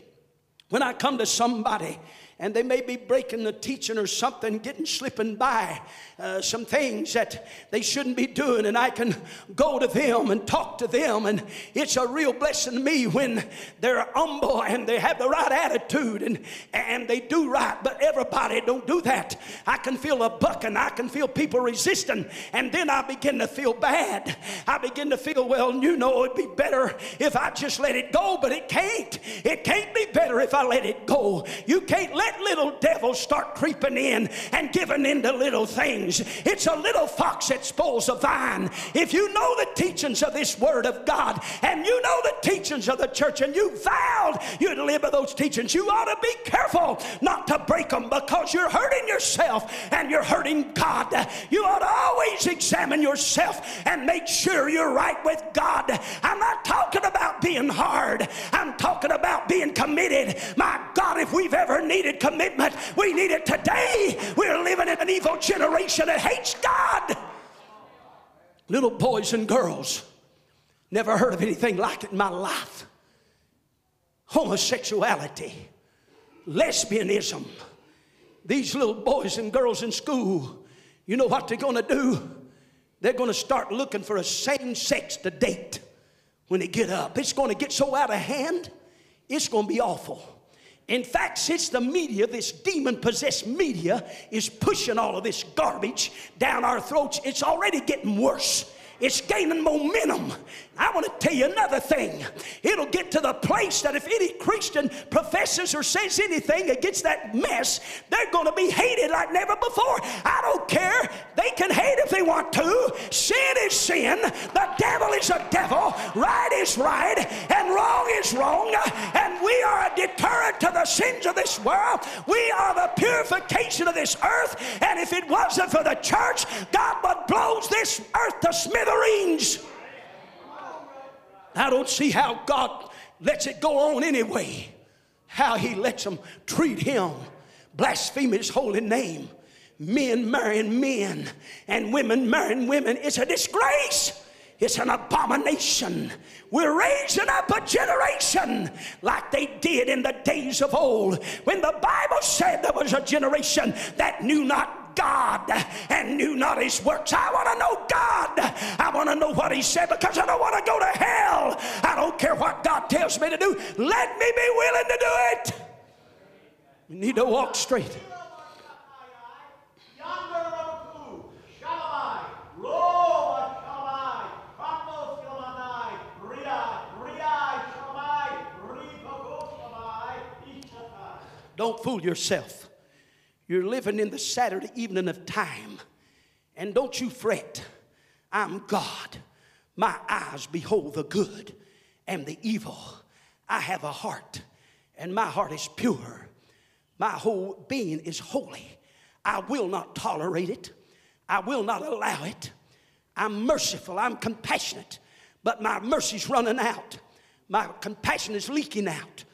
when I come to somebody and they may be breaking the teaching or something, getting slipping by uh, some things that they shouldn't be doing, and I can go to them and talk to them, and it's a real blessing to me when they're humble and they have the right attitude and and they do right. But everybody don't do that. I can feel a bucking, I can feel people resisting, and then I begin to feel bad. I begin to feel well. You know, it'd be better if I just let it go, but it can't. It can't be better if I let it go. You can't let let little devils start creeping in and giving in to little things. It's a little fox that spoils a vine. If you know the teachings of this word of God and you know the teachings of the church and you vowed you'd live by those teachings, you ought to be careful not to break them because you're hurting yourself and you're hurting God. You ought to always examine yourself and make sure you're right with God. I'm not talking about being hard, I'm talking about being committed. My God, if we've ever needed commitment, we need it today. We're living in an evil generation that hates God. Little boys and girls, never heard of anything like it in my life. Homosexuality, lesbianism. These little boys and girls in school, you know what they're gonna do? They're gonna start looking for a same sex to date when they get up. It's gonna get so out of hand, it's gonna be awful. In fact, since the media, this demon possessed media, is pushing all of this garbage down our throats, it's already getting worse. It's gaining momentum. I want to tell you another thing. It'll get to the place that if any Christian professes or says anything against that mess, they're going to be hated like never before. I don't care. They can hate if they want to. Sin is sin. The devil is a devil. Right is right. And wrong is wrong. And we are a deterrent to the sins of this world. We are the purification of this earth. And if it wasn't for the church, God would blow this earth to smithereens. I don't see how God lets it go on anyway. How He lets them treat Him, blaspheme His holy name. Men marrying men and women marrying women. It's a disgrace. It's an abomination. We're raising up a generation like they did in the days of old when the Bible said there was a generation that knew not God and knew not his works. I want to know God. I want to know what he said because I don't want to go to hell. I don't care what God tells me to do. Let me be willing to do it. We need to walk straight. Don't fool yourself. You're living in the Saturday evening of time. And don't you fret. I'm God. My eyes behold the good and the evil. I have a heart, and my heart is pure. My whole being is holy. I will not tolerate it. I will not allow it. I'm merciful. I'm compassionate. But my mercy's running out. My compassion is leaking out.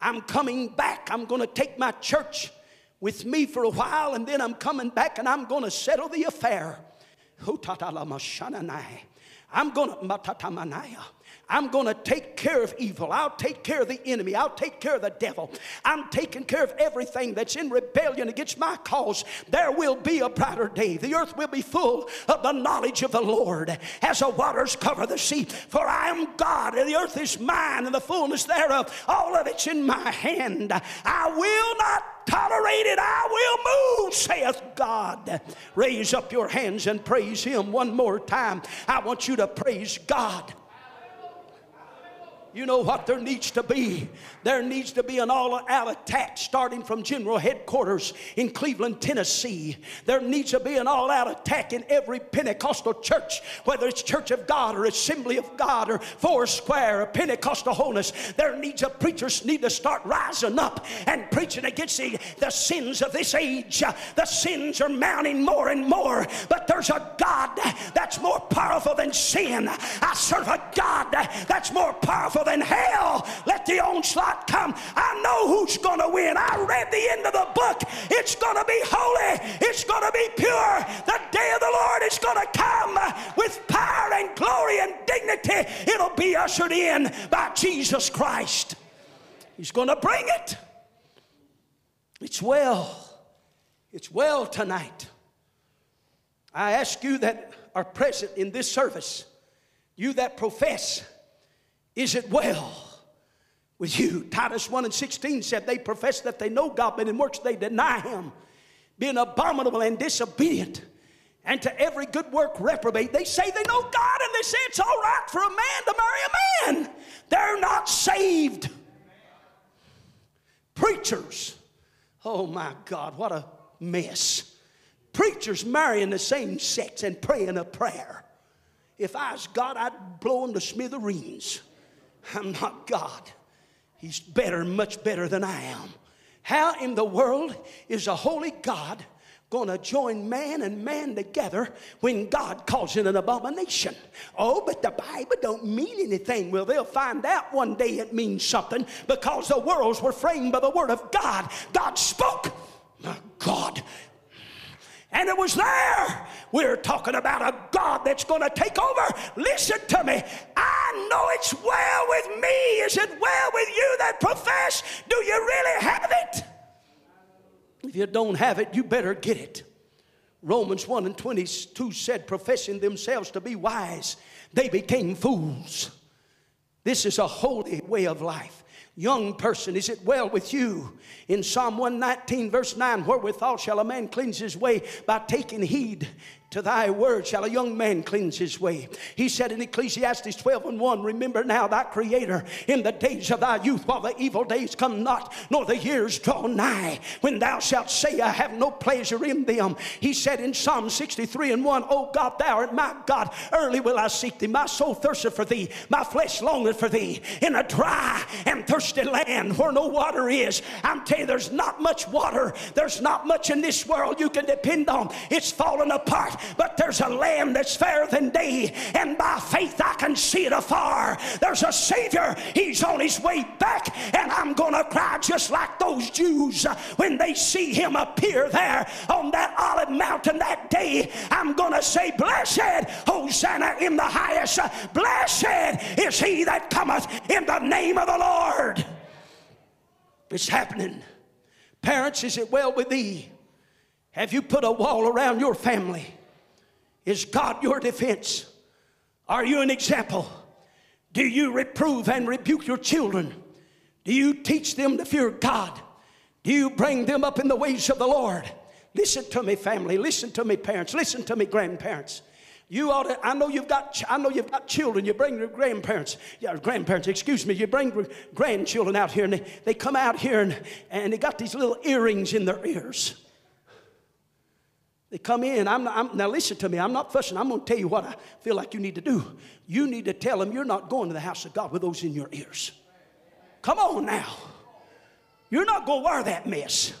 I'm coming back. I'm going to take my church with me for a while, and then I'm coming back and I'm going to settle the affair. I'm going to I'm going to take care of evil. I'll take care of the enemy. I'll take care of the devil. I'm taking care of everything that's in rebellion against my cause. There will be a brighter day. The earth will be full of the knowledge of the Lord as the waters cover the sea. For I am God, and the earth is mine, and the fullness thereof. All of it's in my hand. I will not tolerate it, I will move, saith God. Raise up your hands and praise Him one more time. I want you to praise God. You know what there needs to be? There needs to be an all out attack starting from general headquarters in Cleveland, Tennessee. There needs to be an all out attack in every Pentecostal church, whether it's Church of God or Assembly of God or Foursquare or Pentecostal Holiness. There needs a preachers need to start rising up and preaching against the, the sins of this age. The sins are mounting more and more, but there's a God that's more powerful than sin. I serve a God that's more powerful than hell. Let the onslaught come. I know who's going to win. I read the end of the book. It's going to be holy, it's going to be pure. The day of the Lord is going to come with power and glory and dignity. It'll be ushered in by Jesus Christ. He's going to bring it. It's well. It's well tonight. I ask you that are present in this service, you that profess is it well with you? Titus 1 and 16 said they profess that they know God, but in works they deny Him, being abominable and disobedient, and to every good work reprobate. They say they know God, and they say it's all right for a man to marry a man. They're not saved. Preachers, oh my God, what a mess. Preachers marrying the same sex and praying a prayer. If I was God, I'd blow them to smithereens. I'm not God. He's better, much better than I am. How in the world is a holy God going to join man and man together when God calls it an abomination? Oh, but the Bible don't mean anything. Well, they'll find out one day it means something because the worlds were framed by the word of God. God spoke. My God, and it was there. We're talking about a God that's going to take over. Listen to me. I know it's well with me. Is it well with you that profess? Do you really have it? If you don't have it, you better get it. Romans 1 and 22 said, professing themselves to be wise, they became fools. This is a holy way of life. Young person, is it well with you? In Psalm 119, verse 9, wherewithal shall a man cleanse his way by taking heed to thy word shall a young man cleanse his way. He said in Ecclesiastes 12 and 1, Remember now thy Creator in the days of thy youth, while the evil days come not, nor the years draw nigh, when thou shalt say, I have no pleasure in them. He said in Psalm 63 and 1, O God, thou art my God, early will I seek thee. My soul thirsteth for thee, my flesh longeth for thee, in a dry and thirsty land where no water is. I'm telling you, there's not much water. There's not much in this world you can depend on. It's falling apart but there's a lamb that's fairer than day, and by faith I can see it afar. There's a Savior, He's on His way back, and I'm to cry just like those Jews uh, when they see Him appear there on that olive mountain that day. I'm to say, Blessed, Hosanna in the highest, blessed is He that cometh in the name of the Lord. It's happening. Parents, is it well with thee? Have you put a wall around your family? Is God your defense? Are you an example? Do you reprove and rebuke your children? Do you teach them to fear God? Do you bring them up in the ways of the Lord? Listen to me, family. Listen to me, parents. Listen to me, grandparents. You ought to, I know you've got, I know you've got children. You bring your grandparents, yeah, grandparents, excuse me. You bring grandchildren out here and they, they come out here and, and they got these little earrings in their ears. They come in. I'm, I'm, now, listen to me. I'm not fussing. I'm going to tell you what I feel like you need to do. You need to tell them you're not going to the house of God with those in your ears. Come on now. You're not going to wear that mess.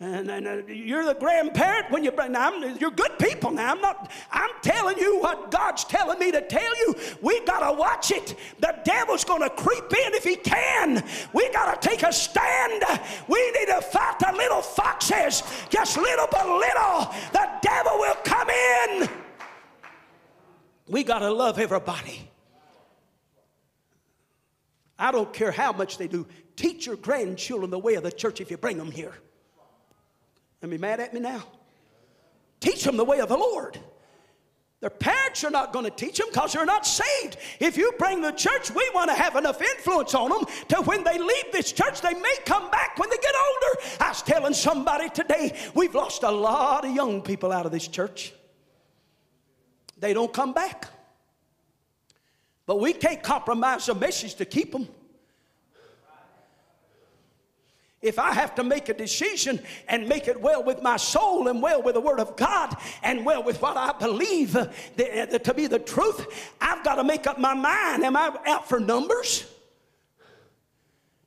And, and uh, you're the grandparent when you bring. Now, I'm, you're good people. Now I'm not. I'm telling you what God's telling me to tell you. We gotta watch it. The devil's gonna creep in if he can. We gotta take a stand. We need to fight the little foxes. Just little by little, the devil will come in. We gotta love everybody. I don't care how much they do. Teach your grandchildren the way of the church if you bring them here. Are you mad at me now? Teach them the way of the Lord. Their parents are not going to teach them because they're not saved. If you bring the church, we want to have enough influence on them to when they leave this church, they may come back when they get older. I was telling somebody today, we've lost a lot of young people out of this church. They don't come back. But we can't compromise the message to keep them. If I have to make a decision and make it well with my soul and well with the Word of God and well with what I believe to be the truth, I've got to make up my mind. Am I out for numbers?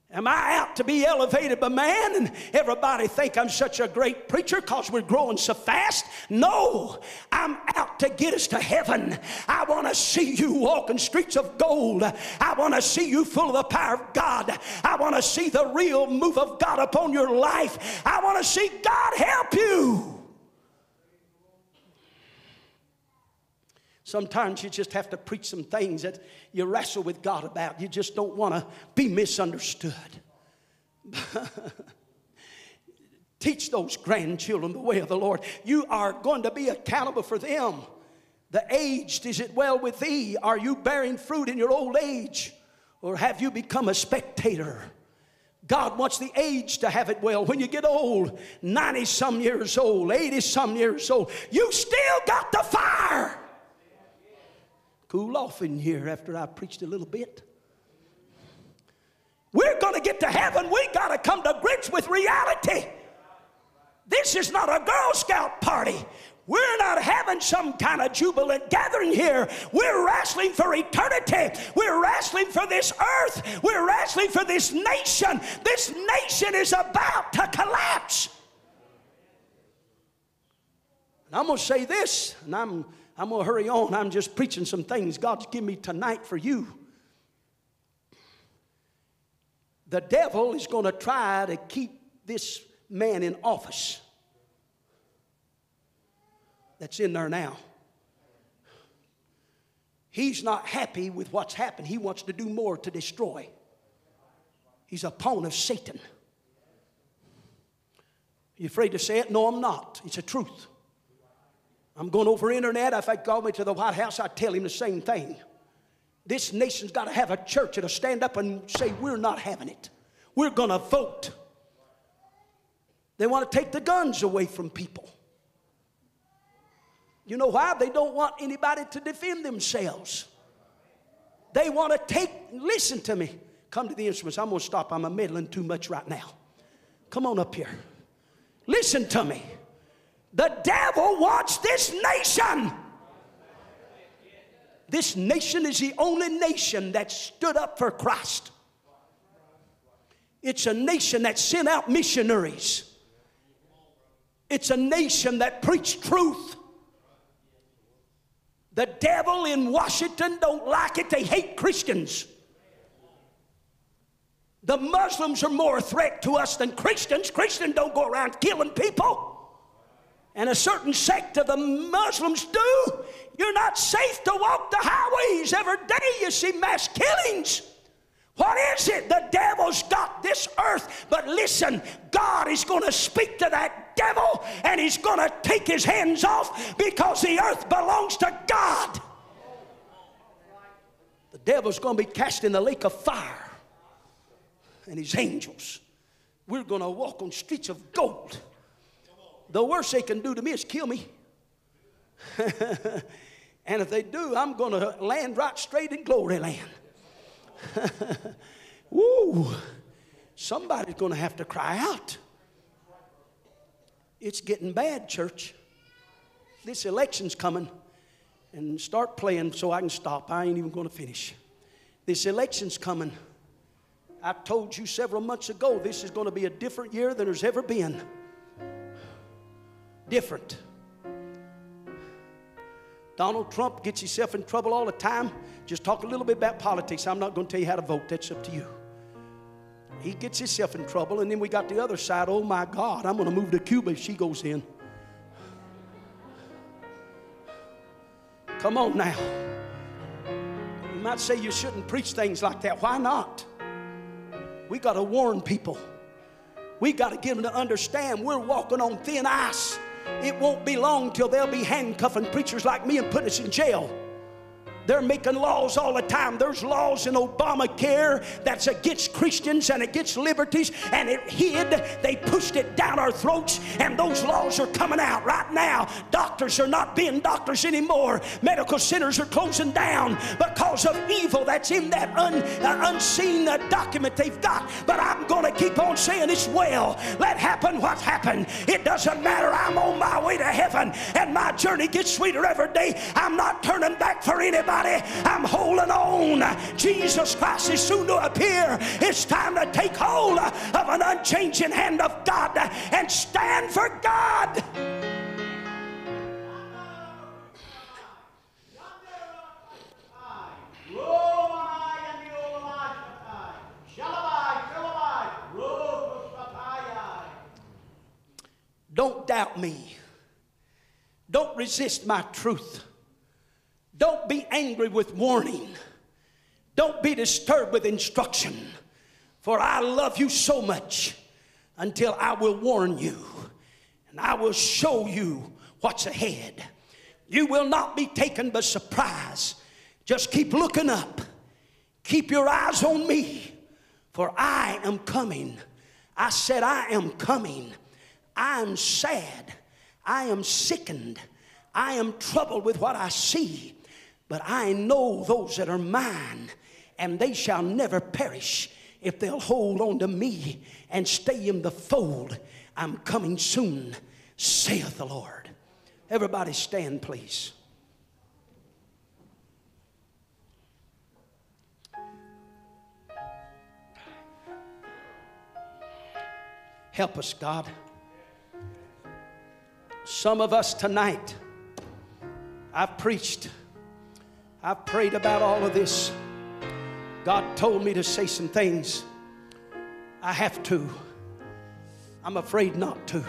Am I out to be elevated by man and everybody think I'm such a great preacher because we're growing so fast? No, I'm out to get us to heaven. I want to see you walking streets of gold. I want to see you full of the power of God. I want to see the real move of God upon your life. I want to see God help you. Sometimes you just have to preach some things that you wrestle with God about. You just don't want to be misunderstood. [LAUGHS] Teach those grandchildren the way of the Lord. You are going to be accountable for them. The aged, is it well with thee? Are you bearing fruit in your old age? Or have you become a spectator? God wants the age to have it well. When you get old, 90 some years old, 80 some years old, you still got the fire cool off in here after I preached a little bit. We're going to get to heaven. We got to come to grips with reality. This is not a Girl Scout party. We're not having some kind of jubilant gathering here. We're wrestling for eternity. We're wrestling for this earth. We're wrestling for this nation. This nation is about to collapse. And I'm going to say this, and I'm I'm going to hurry on. I'm just preaching some things God's given me tonight for you. The devil is going to try to keep this man in office that's in there now. He's not happy with what's happened. He wants to do more to destroy. He's a pawn of Satan. Are You afraid to say it? No, I'm not. It's a truth. I'm going over internet. If I call me to the White House, I'd tell him the same thing. This nation's got to have a church that'll stand up and say, We're not having it. We're going to vote. They want to take the guns away from people. You know why? They don't want anybody to defend themselves. They want to take, listen to me. Come to the instruments. I'm going to stop. I'm meddling too much right now. Come on up here. Listen to me. The devil wants this nation. This nation is the only nation that stood up for Christ. It's a nation that sent out missionaries. It's a nation that preached truth. The devil in Washington don't like it. They hate Christians. The Muslims are more a threat to us than Christians. Christians don't go around killing people and a certain sect of the Muslims do, you're not safe to walk the highways. Every day you see mass killings. What is it? The devil's got this earth. But listen, God is going to speak to that devil and he's going to take his hands off because the earth belongs to God. The devil's going to be cast in the lake of fire and his angels. We're going to walk on streets of gold the worst they can do to me is kill me. [LAUGHS] and if they do, I'm going to land right straight in glory land. [LAUGHS] Woo! Somebody's going to have to cry out. It's getting bad, church. This election's coming. And start playing so I can stop. I ain't even going to finish. This election's coming. I told you several months ago this is going to be a different year than there's ever been. Different. Donald Trump gets himself in trouble all the time. Just talk a little bit about politics. I'm not going to tell you how to vote. That's up to you. He gets himself in trouble, and then we got the other side. Oh my God, I'm going to move to Cuba if she goes in. Come on now. You might say you shouldn't preach things like that. Why not? We got to warn people. We got to get them to understand we're walking on thin ice. It won't be long till they'll be handcuffing preachers like me and putting us in jail. They're making laws all the time. There's laws in Obamacare that's against Christians and against liberties, and it hid. They pushed it down our throats, and those laws are coming out right now. Doctors are not being doctors anymore. Medical centers are closing down because of evil that's in that un, uh, unseen uh, document they've got. But I'm going to keep on saying it's well. Let happen what happened. It doesn't matter. I'm on my way to heaven, and my journey gets sweeter every day. I'm not turning back for anybody. I'm holding on. Jesus Christ is soon to appear. It's time to take hold of an unchanging hand of God and stand for God. Don't doubt me. Don't resist my truth. Don't be angry with warning. Don't be disturbed with instruction. For I love you so much until I will warn you and I will show you what's ahead. You will not be taken by surprise. Just keep looking up. Keep your eyes on me, for I am coming. I said, I am coming. I am sad. I am sickened. I am troubled with what I see. But I know those that are mine, and they shall never perish if they'll hold on to me and stay in the fold. I'm coming soon, saith the Lord. Everybody stand, please. Help us, God. Some of us tonight, I've preached, I've prayed about all of this. God told me to say some things. I have to. I'm afraid not to.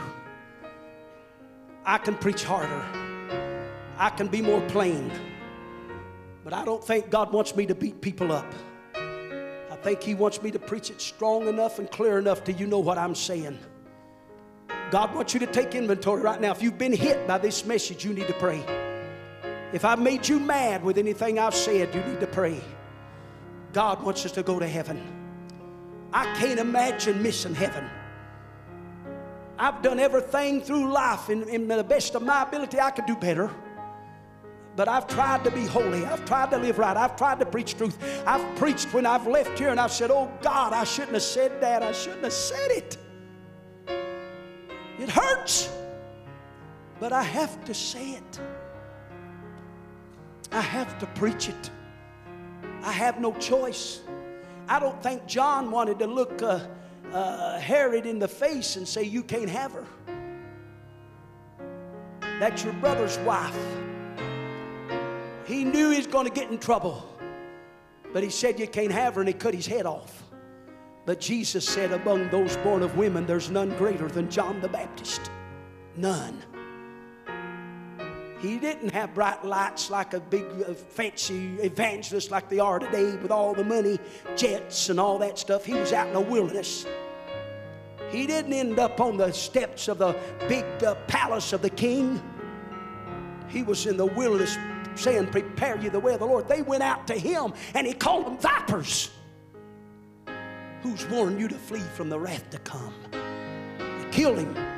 I can preach harder. I can be more plain. But I don't think God wants me to beat people up. I think He wants me to preach it strong enough and clear enough till you know what I'm saying. God wants you to take inventory right now. If you've been hit by this message, you need to pray. If I've made you mad with anything I've said, you need to pray. God wants us to go to heaven. I can't imagine missing heaven. I've done everything through life in, in the best of my ability. I could do better. But I've tried to be holy. I've tried to live right. I've tried to preach truth. I've preached when I've left here and I've said, Oh God, I shouldn't have said that. I shouldn't have said it. It hurts, but I have to say it. I have to preach it. I have no choice. I don't think John wanted to look uh, uh, Herod in the face and say, You can't have her. That's your brother's wife. He knew he was going to get in trouble, but he said, You can't have her, and he cut his head off. But Jesus said, Among those born of women, there's none greater than John the Baptist. None. He didn't have bright lights like a big uh, fancy evangelist like they are today with all the money, jets, and all that stuff. He was out in the wilderness. He didn't end up on the steps of the big uh, palace of the king. He was in the wilderness saying, Prepare you the way of the Lord. They went out to him and he called them vipers. Who's warned you to flee from the wrath to come? Killed him.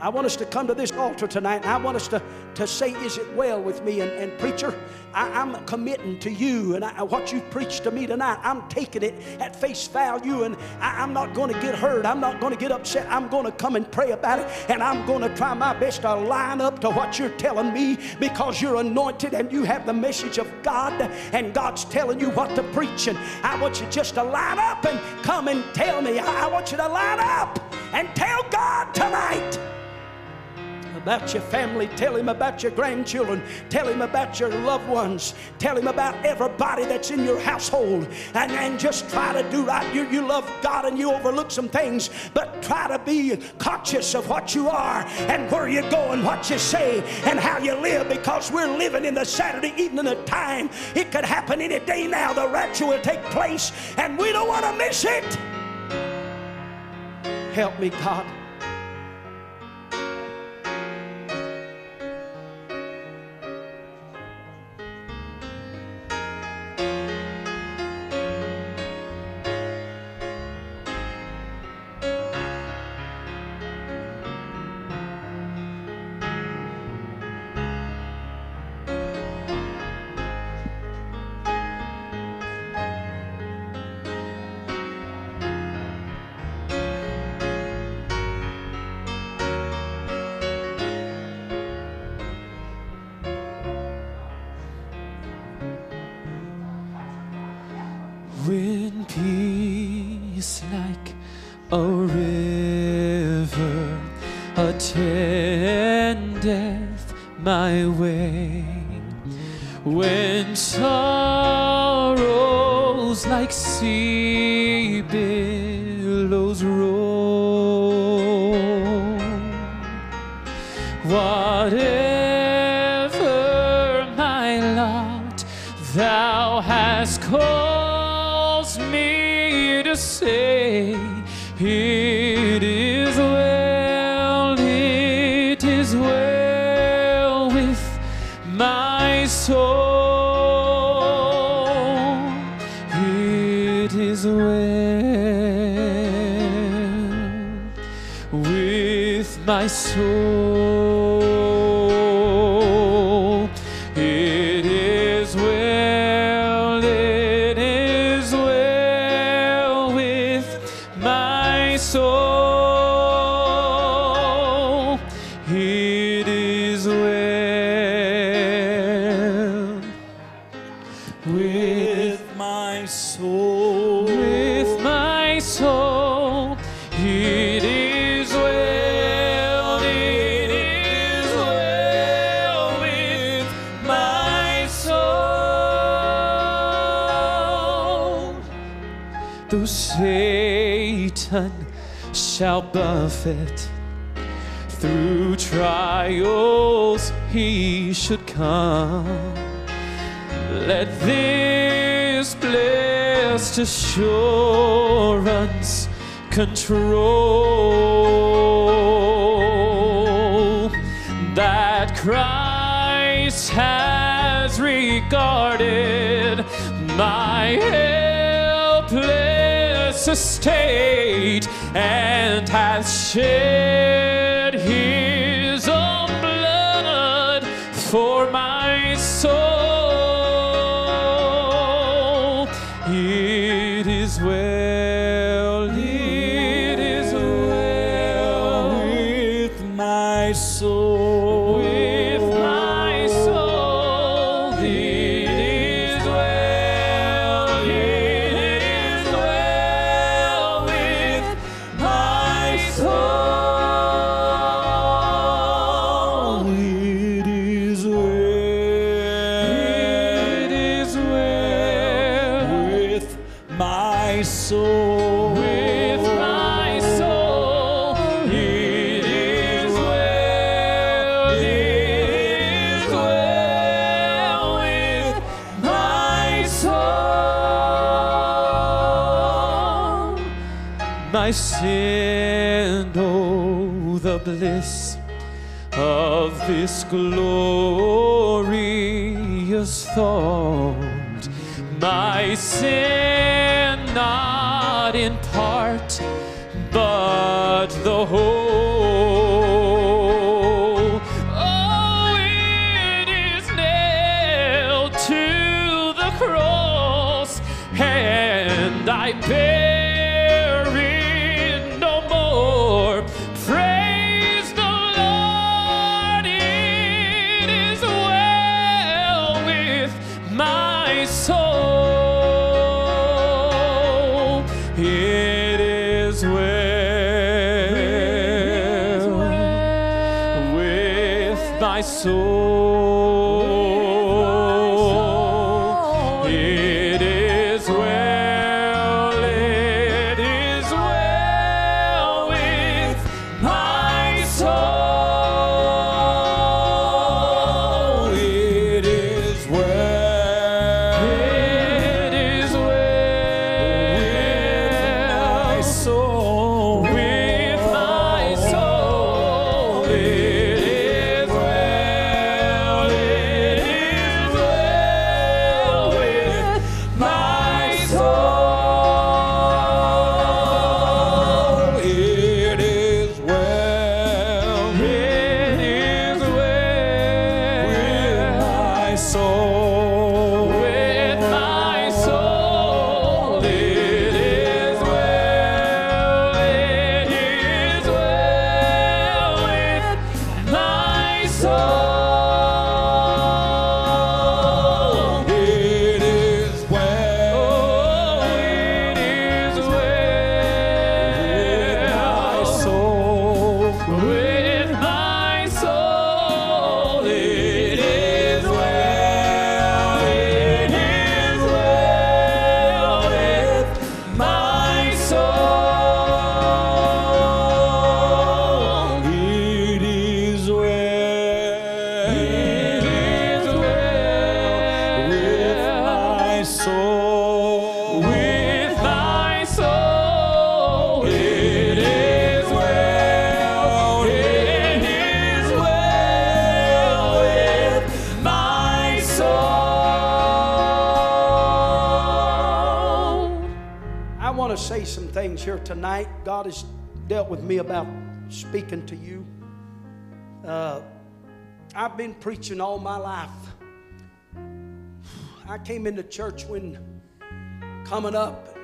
I want us to come to this altar tonight I want us to, to say, Is it well with me? And, and preacher, I, am committing to you and I, what you've preached to me tonight. I'm taking it at face value and I, I'm not going to get hurt. I'm not going to get upset. I'm going to come and pray about it and I'm going to try my best to line up to what you're telling me because you're anointed and you have the message of God and God's telling you what to preach. And I want you just to line up and come and tell me. I, I want you to line up and tell God tonight. About your family. Tell him about your grandchildren. Tell him about your loved ones. Tell him about everybody that's in your household. And, and just try to do right. You, you love God and you overlook some things, but try to be conscious of what you are and where you go and what you say and how you live because we're living in the Saturday evening of time. It could happen any day now. The rapture will take place and we don't want to miss it. Help me, God. Though Satan shall buffet through trials, he should come. Let this blessed assurance control that Christ has regarded my estate and has shed tonight. God has dealt with me about speaking to you. Uh, I've been preaching all my life. I came into church when coming up,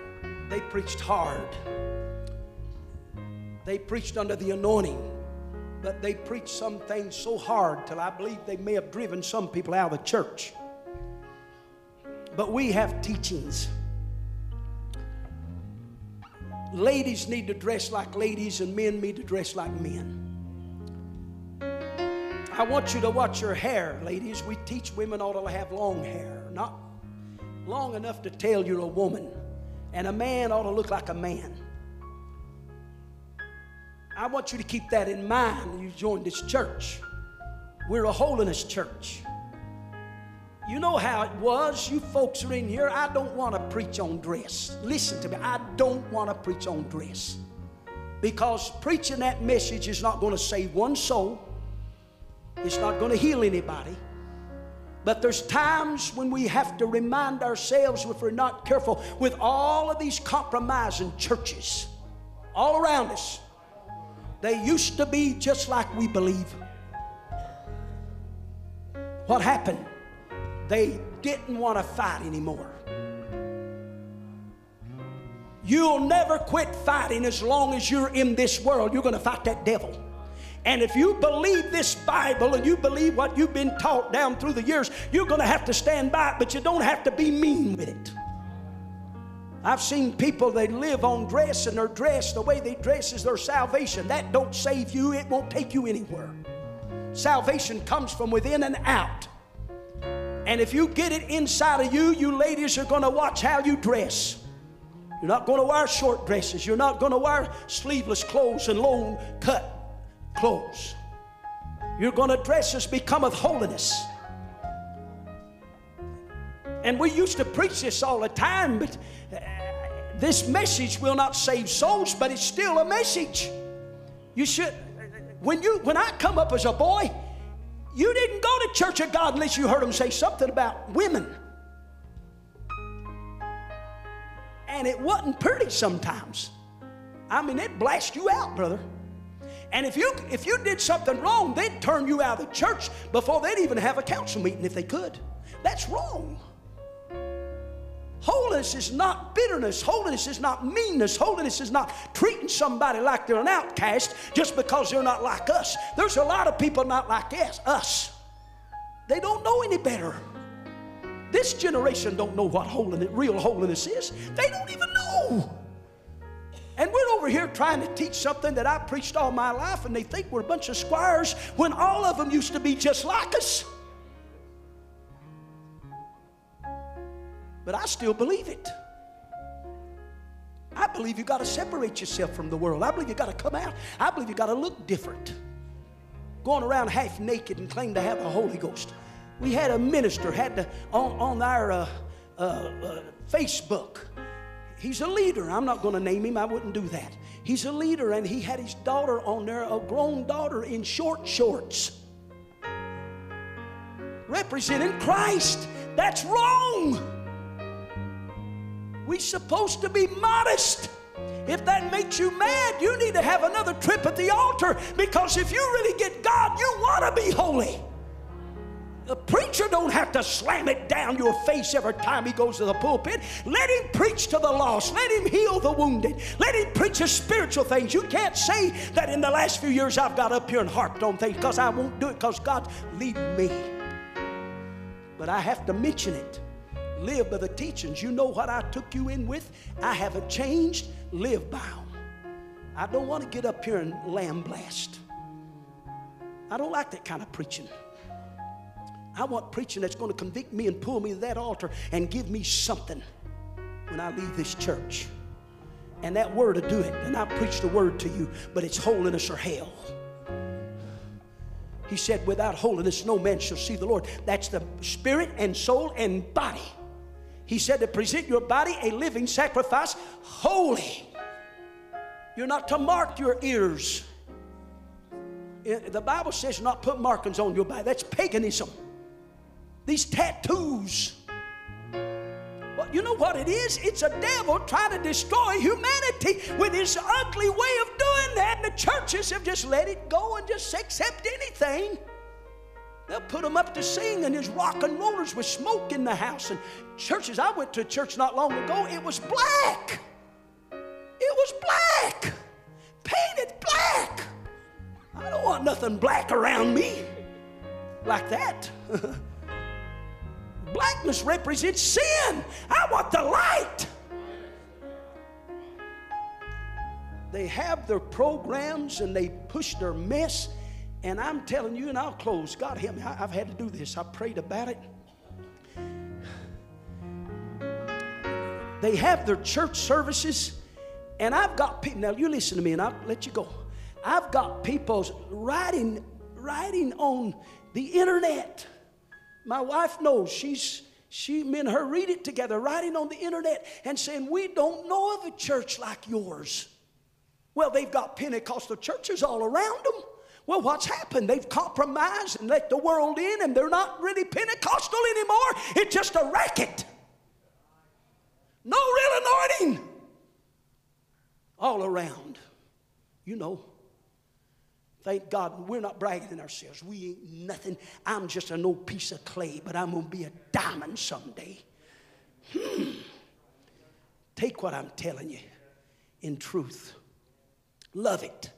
they preached hard. They preached under the anointing, but they preached some things so hard till I believe they may have driven some people out of the church. But we have teachings ladies need to dress like ladies and men need to dress like men. I want you to watch your hair, ladies. We teach women ought to have long hair, not long enough to tell you're a woman. And a man ought to look like a man. I want you to keep that in mind when you join this church. We're a holiness church. You know how it was. You folks are in here. I don't want to preach on dress. Listen to me. I don't want to preach on dress. Because preaching that message is not going to save one soul, it's not going to heal anybody. But there's times when we have to remind ourselves, if we're not careful, with all of these compromising churches all around us, they used to be just like we believe. What happened? They didn't want to fight anymore. You'll never quit fighting as long as you're in this world. You're going to fight that devil. And if you believe this Bible and you believe what you've been taught down through the years, you're going to have to stand by it, but you don't have to be mean with it. I've seen people they live on dress and their dress, the way they dress is their salvation. That don't save you, it won't take you anywhere. Salvation comes from within and out. And if you get it inside of you, you ladies are going to watch how you dress. You're not going to wear short dresses. You're not going to wear sleeveless clothes and low cut clothes. You're going to dress as becometh holiness. And we used to preach this all the time, but uh, this message will not save souls, but it's still a message. You should, when you, when I come up as a boy, you didn't go to Church of God unless you heard them say something about women. And it wasn't pretty sometimes. I mean, it blasted you out, brother. And if you if you did something wrong, they'd turn you out of the church before they'd even have a council meeting if they could. That's wrong. Holiness is not bitterness. Holiness is not meanness. Holiness is not treating somebody like they're an outcast just because they're not like us. There's a lot of people not like us. Us. They don't know any better. This generation don't know what holiness, real holiness is. They don't even know. And we're over here trying to teach something that I preached all my life, and they think we're a bunch of squires when all of them used to be just like us. But I still believe it. I believe you got to separate yourself from the world. I believe you got to come out. I believe you got to look different. Going around half naked and claim to have the Holy Ghost. We had a minister had to on, on our uh, uh, uh, Facebook. He's a leader. I'm not going to name him. I wouldn't do that. He's a leader, and he had his daughter on there, a grown daughter in short shorts, representing Christ. That's wrong. We're supposed to be modest. If that makes you mad, you need to have another trip at the altar because if you really get God, you want to be holy. The preacher don't have to slam it down your face every time he goes to the pulpit. Let him preach to the lost. Let him heal the wounded. Let him preach the spiritual things. You can't say that in the last few years I've got up here and harped on things because I won't do it because God's leading me. But I have to mention it. Live by the teachings. You know what I took you in with? I haven't changed. Live by them. I don't want to get up here and lamb blast. I don't like that kind of preaching. I want preaching that's going to convict me and pull me to that altar and give me something when I leave this church. And that word to do it. And I preach the word to you, but it's holiness or hell. He said, Without holiness, no man shall see the Lord. That's the spirit and soul and body. He said to present your body a living sacrifice, holy. You're not to mark your ears. Eh, the Bible says not put markings on your body. That's paganism. These tattoos. Well, you know what it is? It's a devil trying to destroy humanity with his ugly way of doing that. And the churches have just let it go and just accept anything. They'll put them up to sing, and there's rock and rollers with smoke in the house. And churches, I went to a church not long ago, it was black. It was black, painted black. I don't want nothing black around me like that. [LAUGHS] Blackness represents sin. I want the light. They have their programs and they push their mess. And I'm telling you, and I'll close. God help me. I, have had to do this. I prayed about it. They have their church services, and I've got people. Now you listen to me, and I'll let you go. I've got people writing, writing on the internet. My wife knows she's she, me and her read it together, writing on the internet and saying, We don't know of a church like yours. Well, they've got Pentecostal churches all around them. Well, what's happened? They've compromised and let the world in, and they're not really Pentecostal anymore. It's just a racket. No real anointing. All around. You know. Thank God we're not bragging in ourselves. We ain't nothing. I'm just an old piece of clay, but I'm going to be a diamond someday. Hmm. Take what I'm telling you in truth. Love it.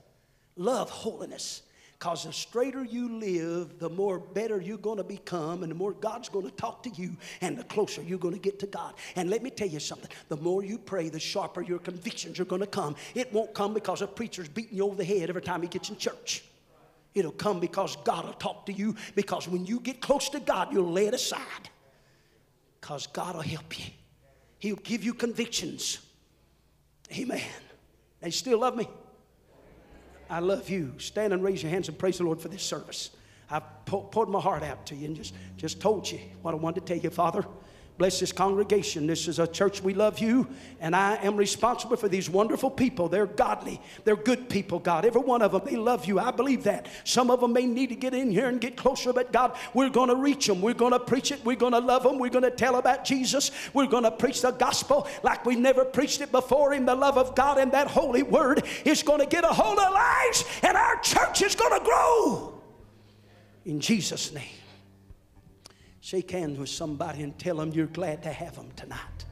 Love holiness. Because the straighter you live, the more better you're going to become, and the more God's going to talk to you, and the closer you're going to get to God. And let me tell you something the more you pray, the sharper your convictions are going to come. It won't come because a preacher's beating you over the head every time he gets in church. It'll come because God will talk to you, because when you get close to God, you'll lay it aside. Because God will help you, He'll give you convictions. Amen. They still love me? I love you. Stand and raise your hands and praise the Lord for this service. I've poured my heart out to you and just, just told you what I wanted to tell you, Father. Bless this congregation. This is a church we love you, and I am responsible for these wonderful people. They're godly, they're good people, God. Every one of them, they love you. I believe that. Some of them may need to get in here and get closer, but God, we're going to reach them. We're going to preach it. We're going to love them. We're going to tell about Jesus. We're going to preach the gospel like we never preached it before in the love of God, and that holy word is going to get a hold of lives, and our church is going to grow. In Jesus' name. Shake hands with somebody and tell them you're glad to have them tonight.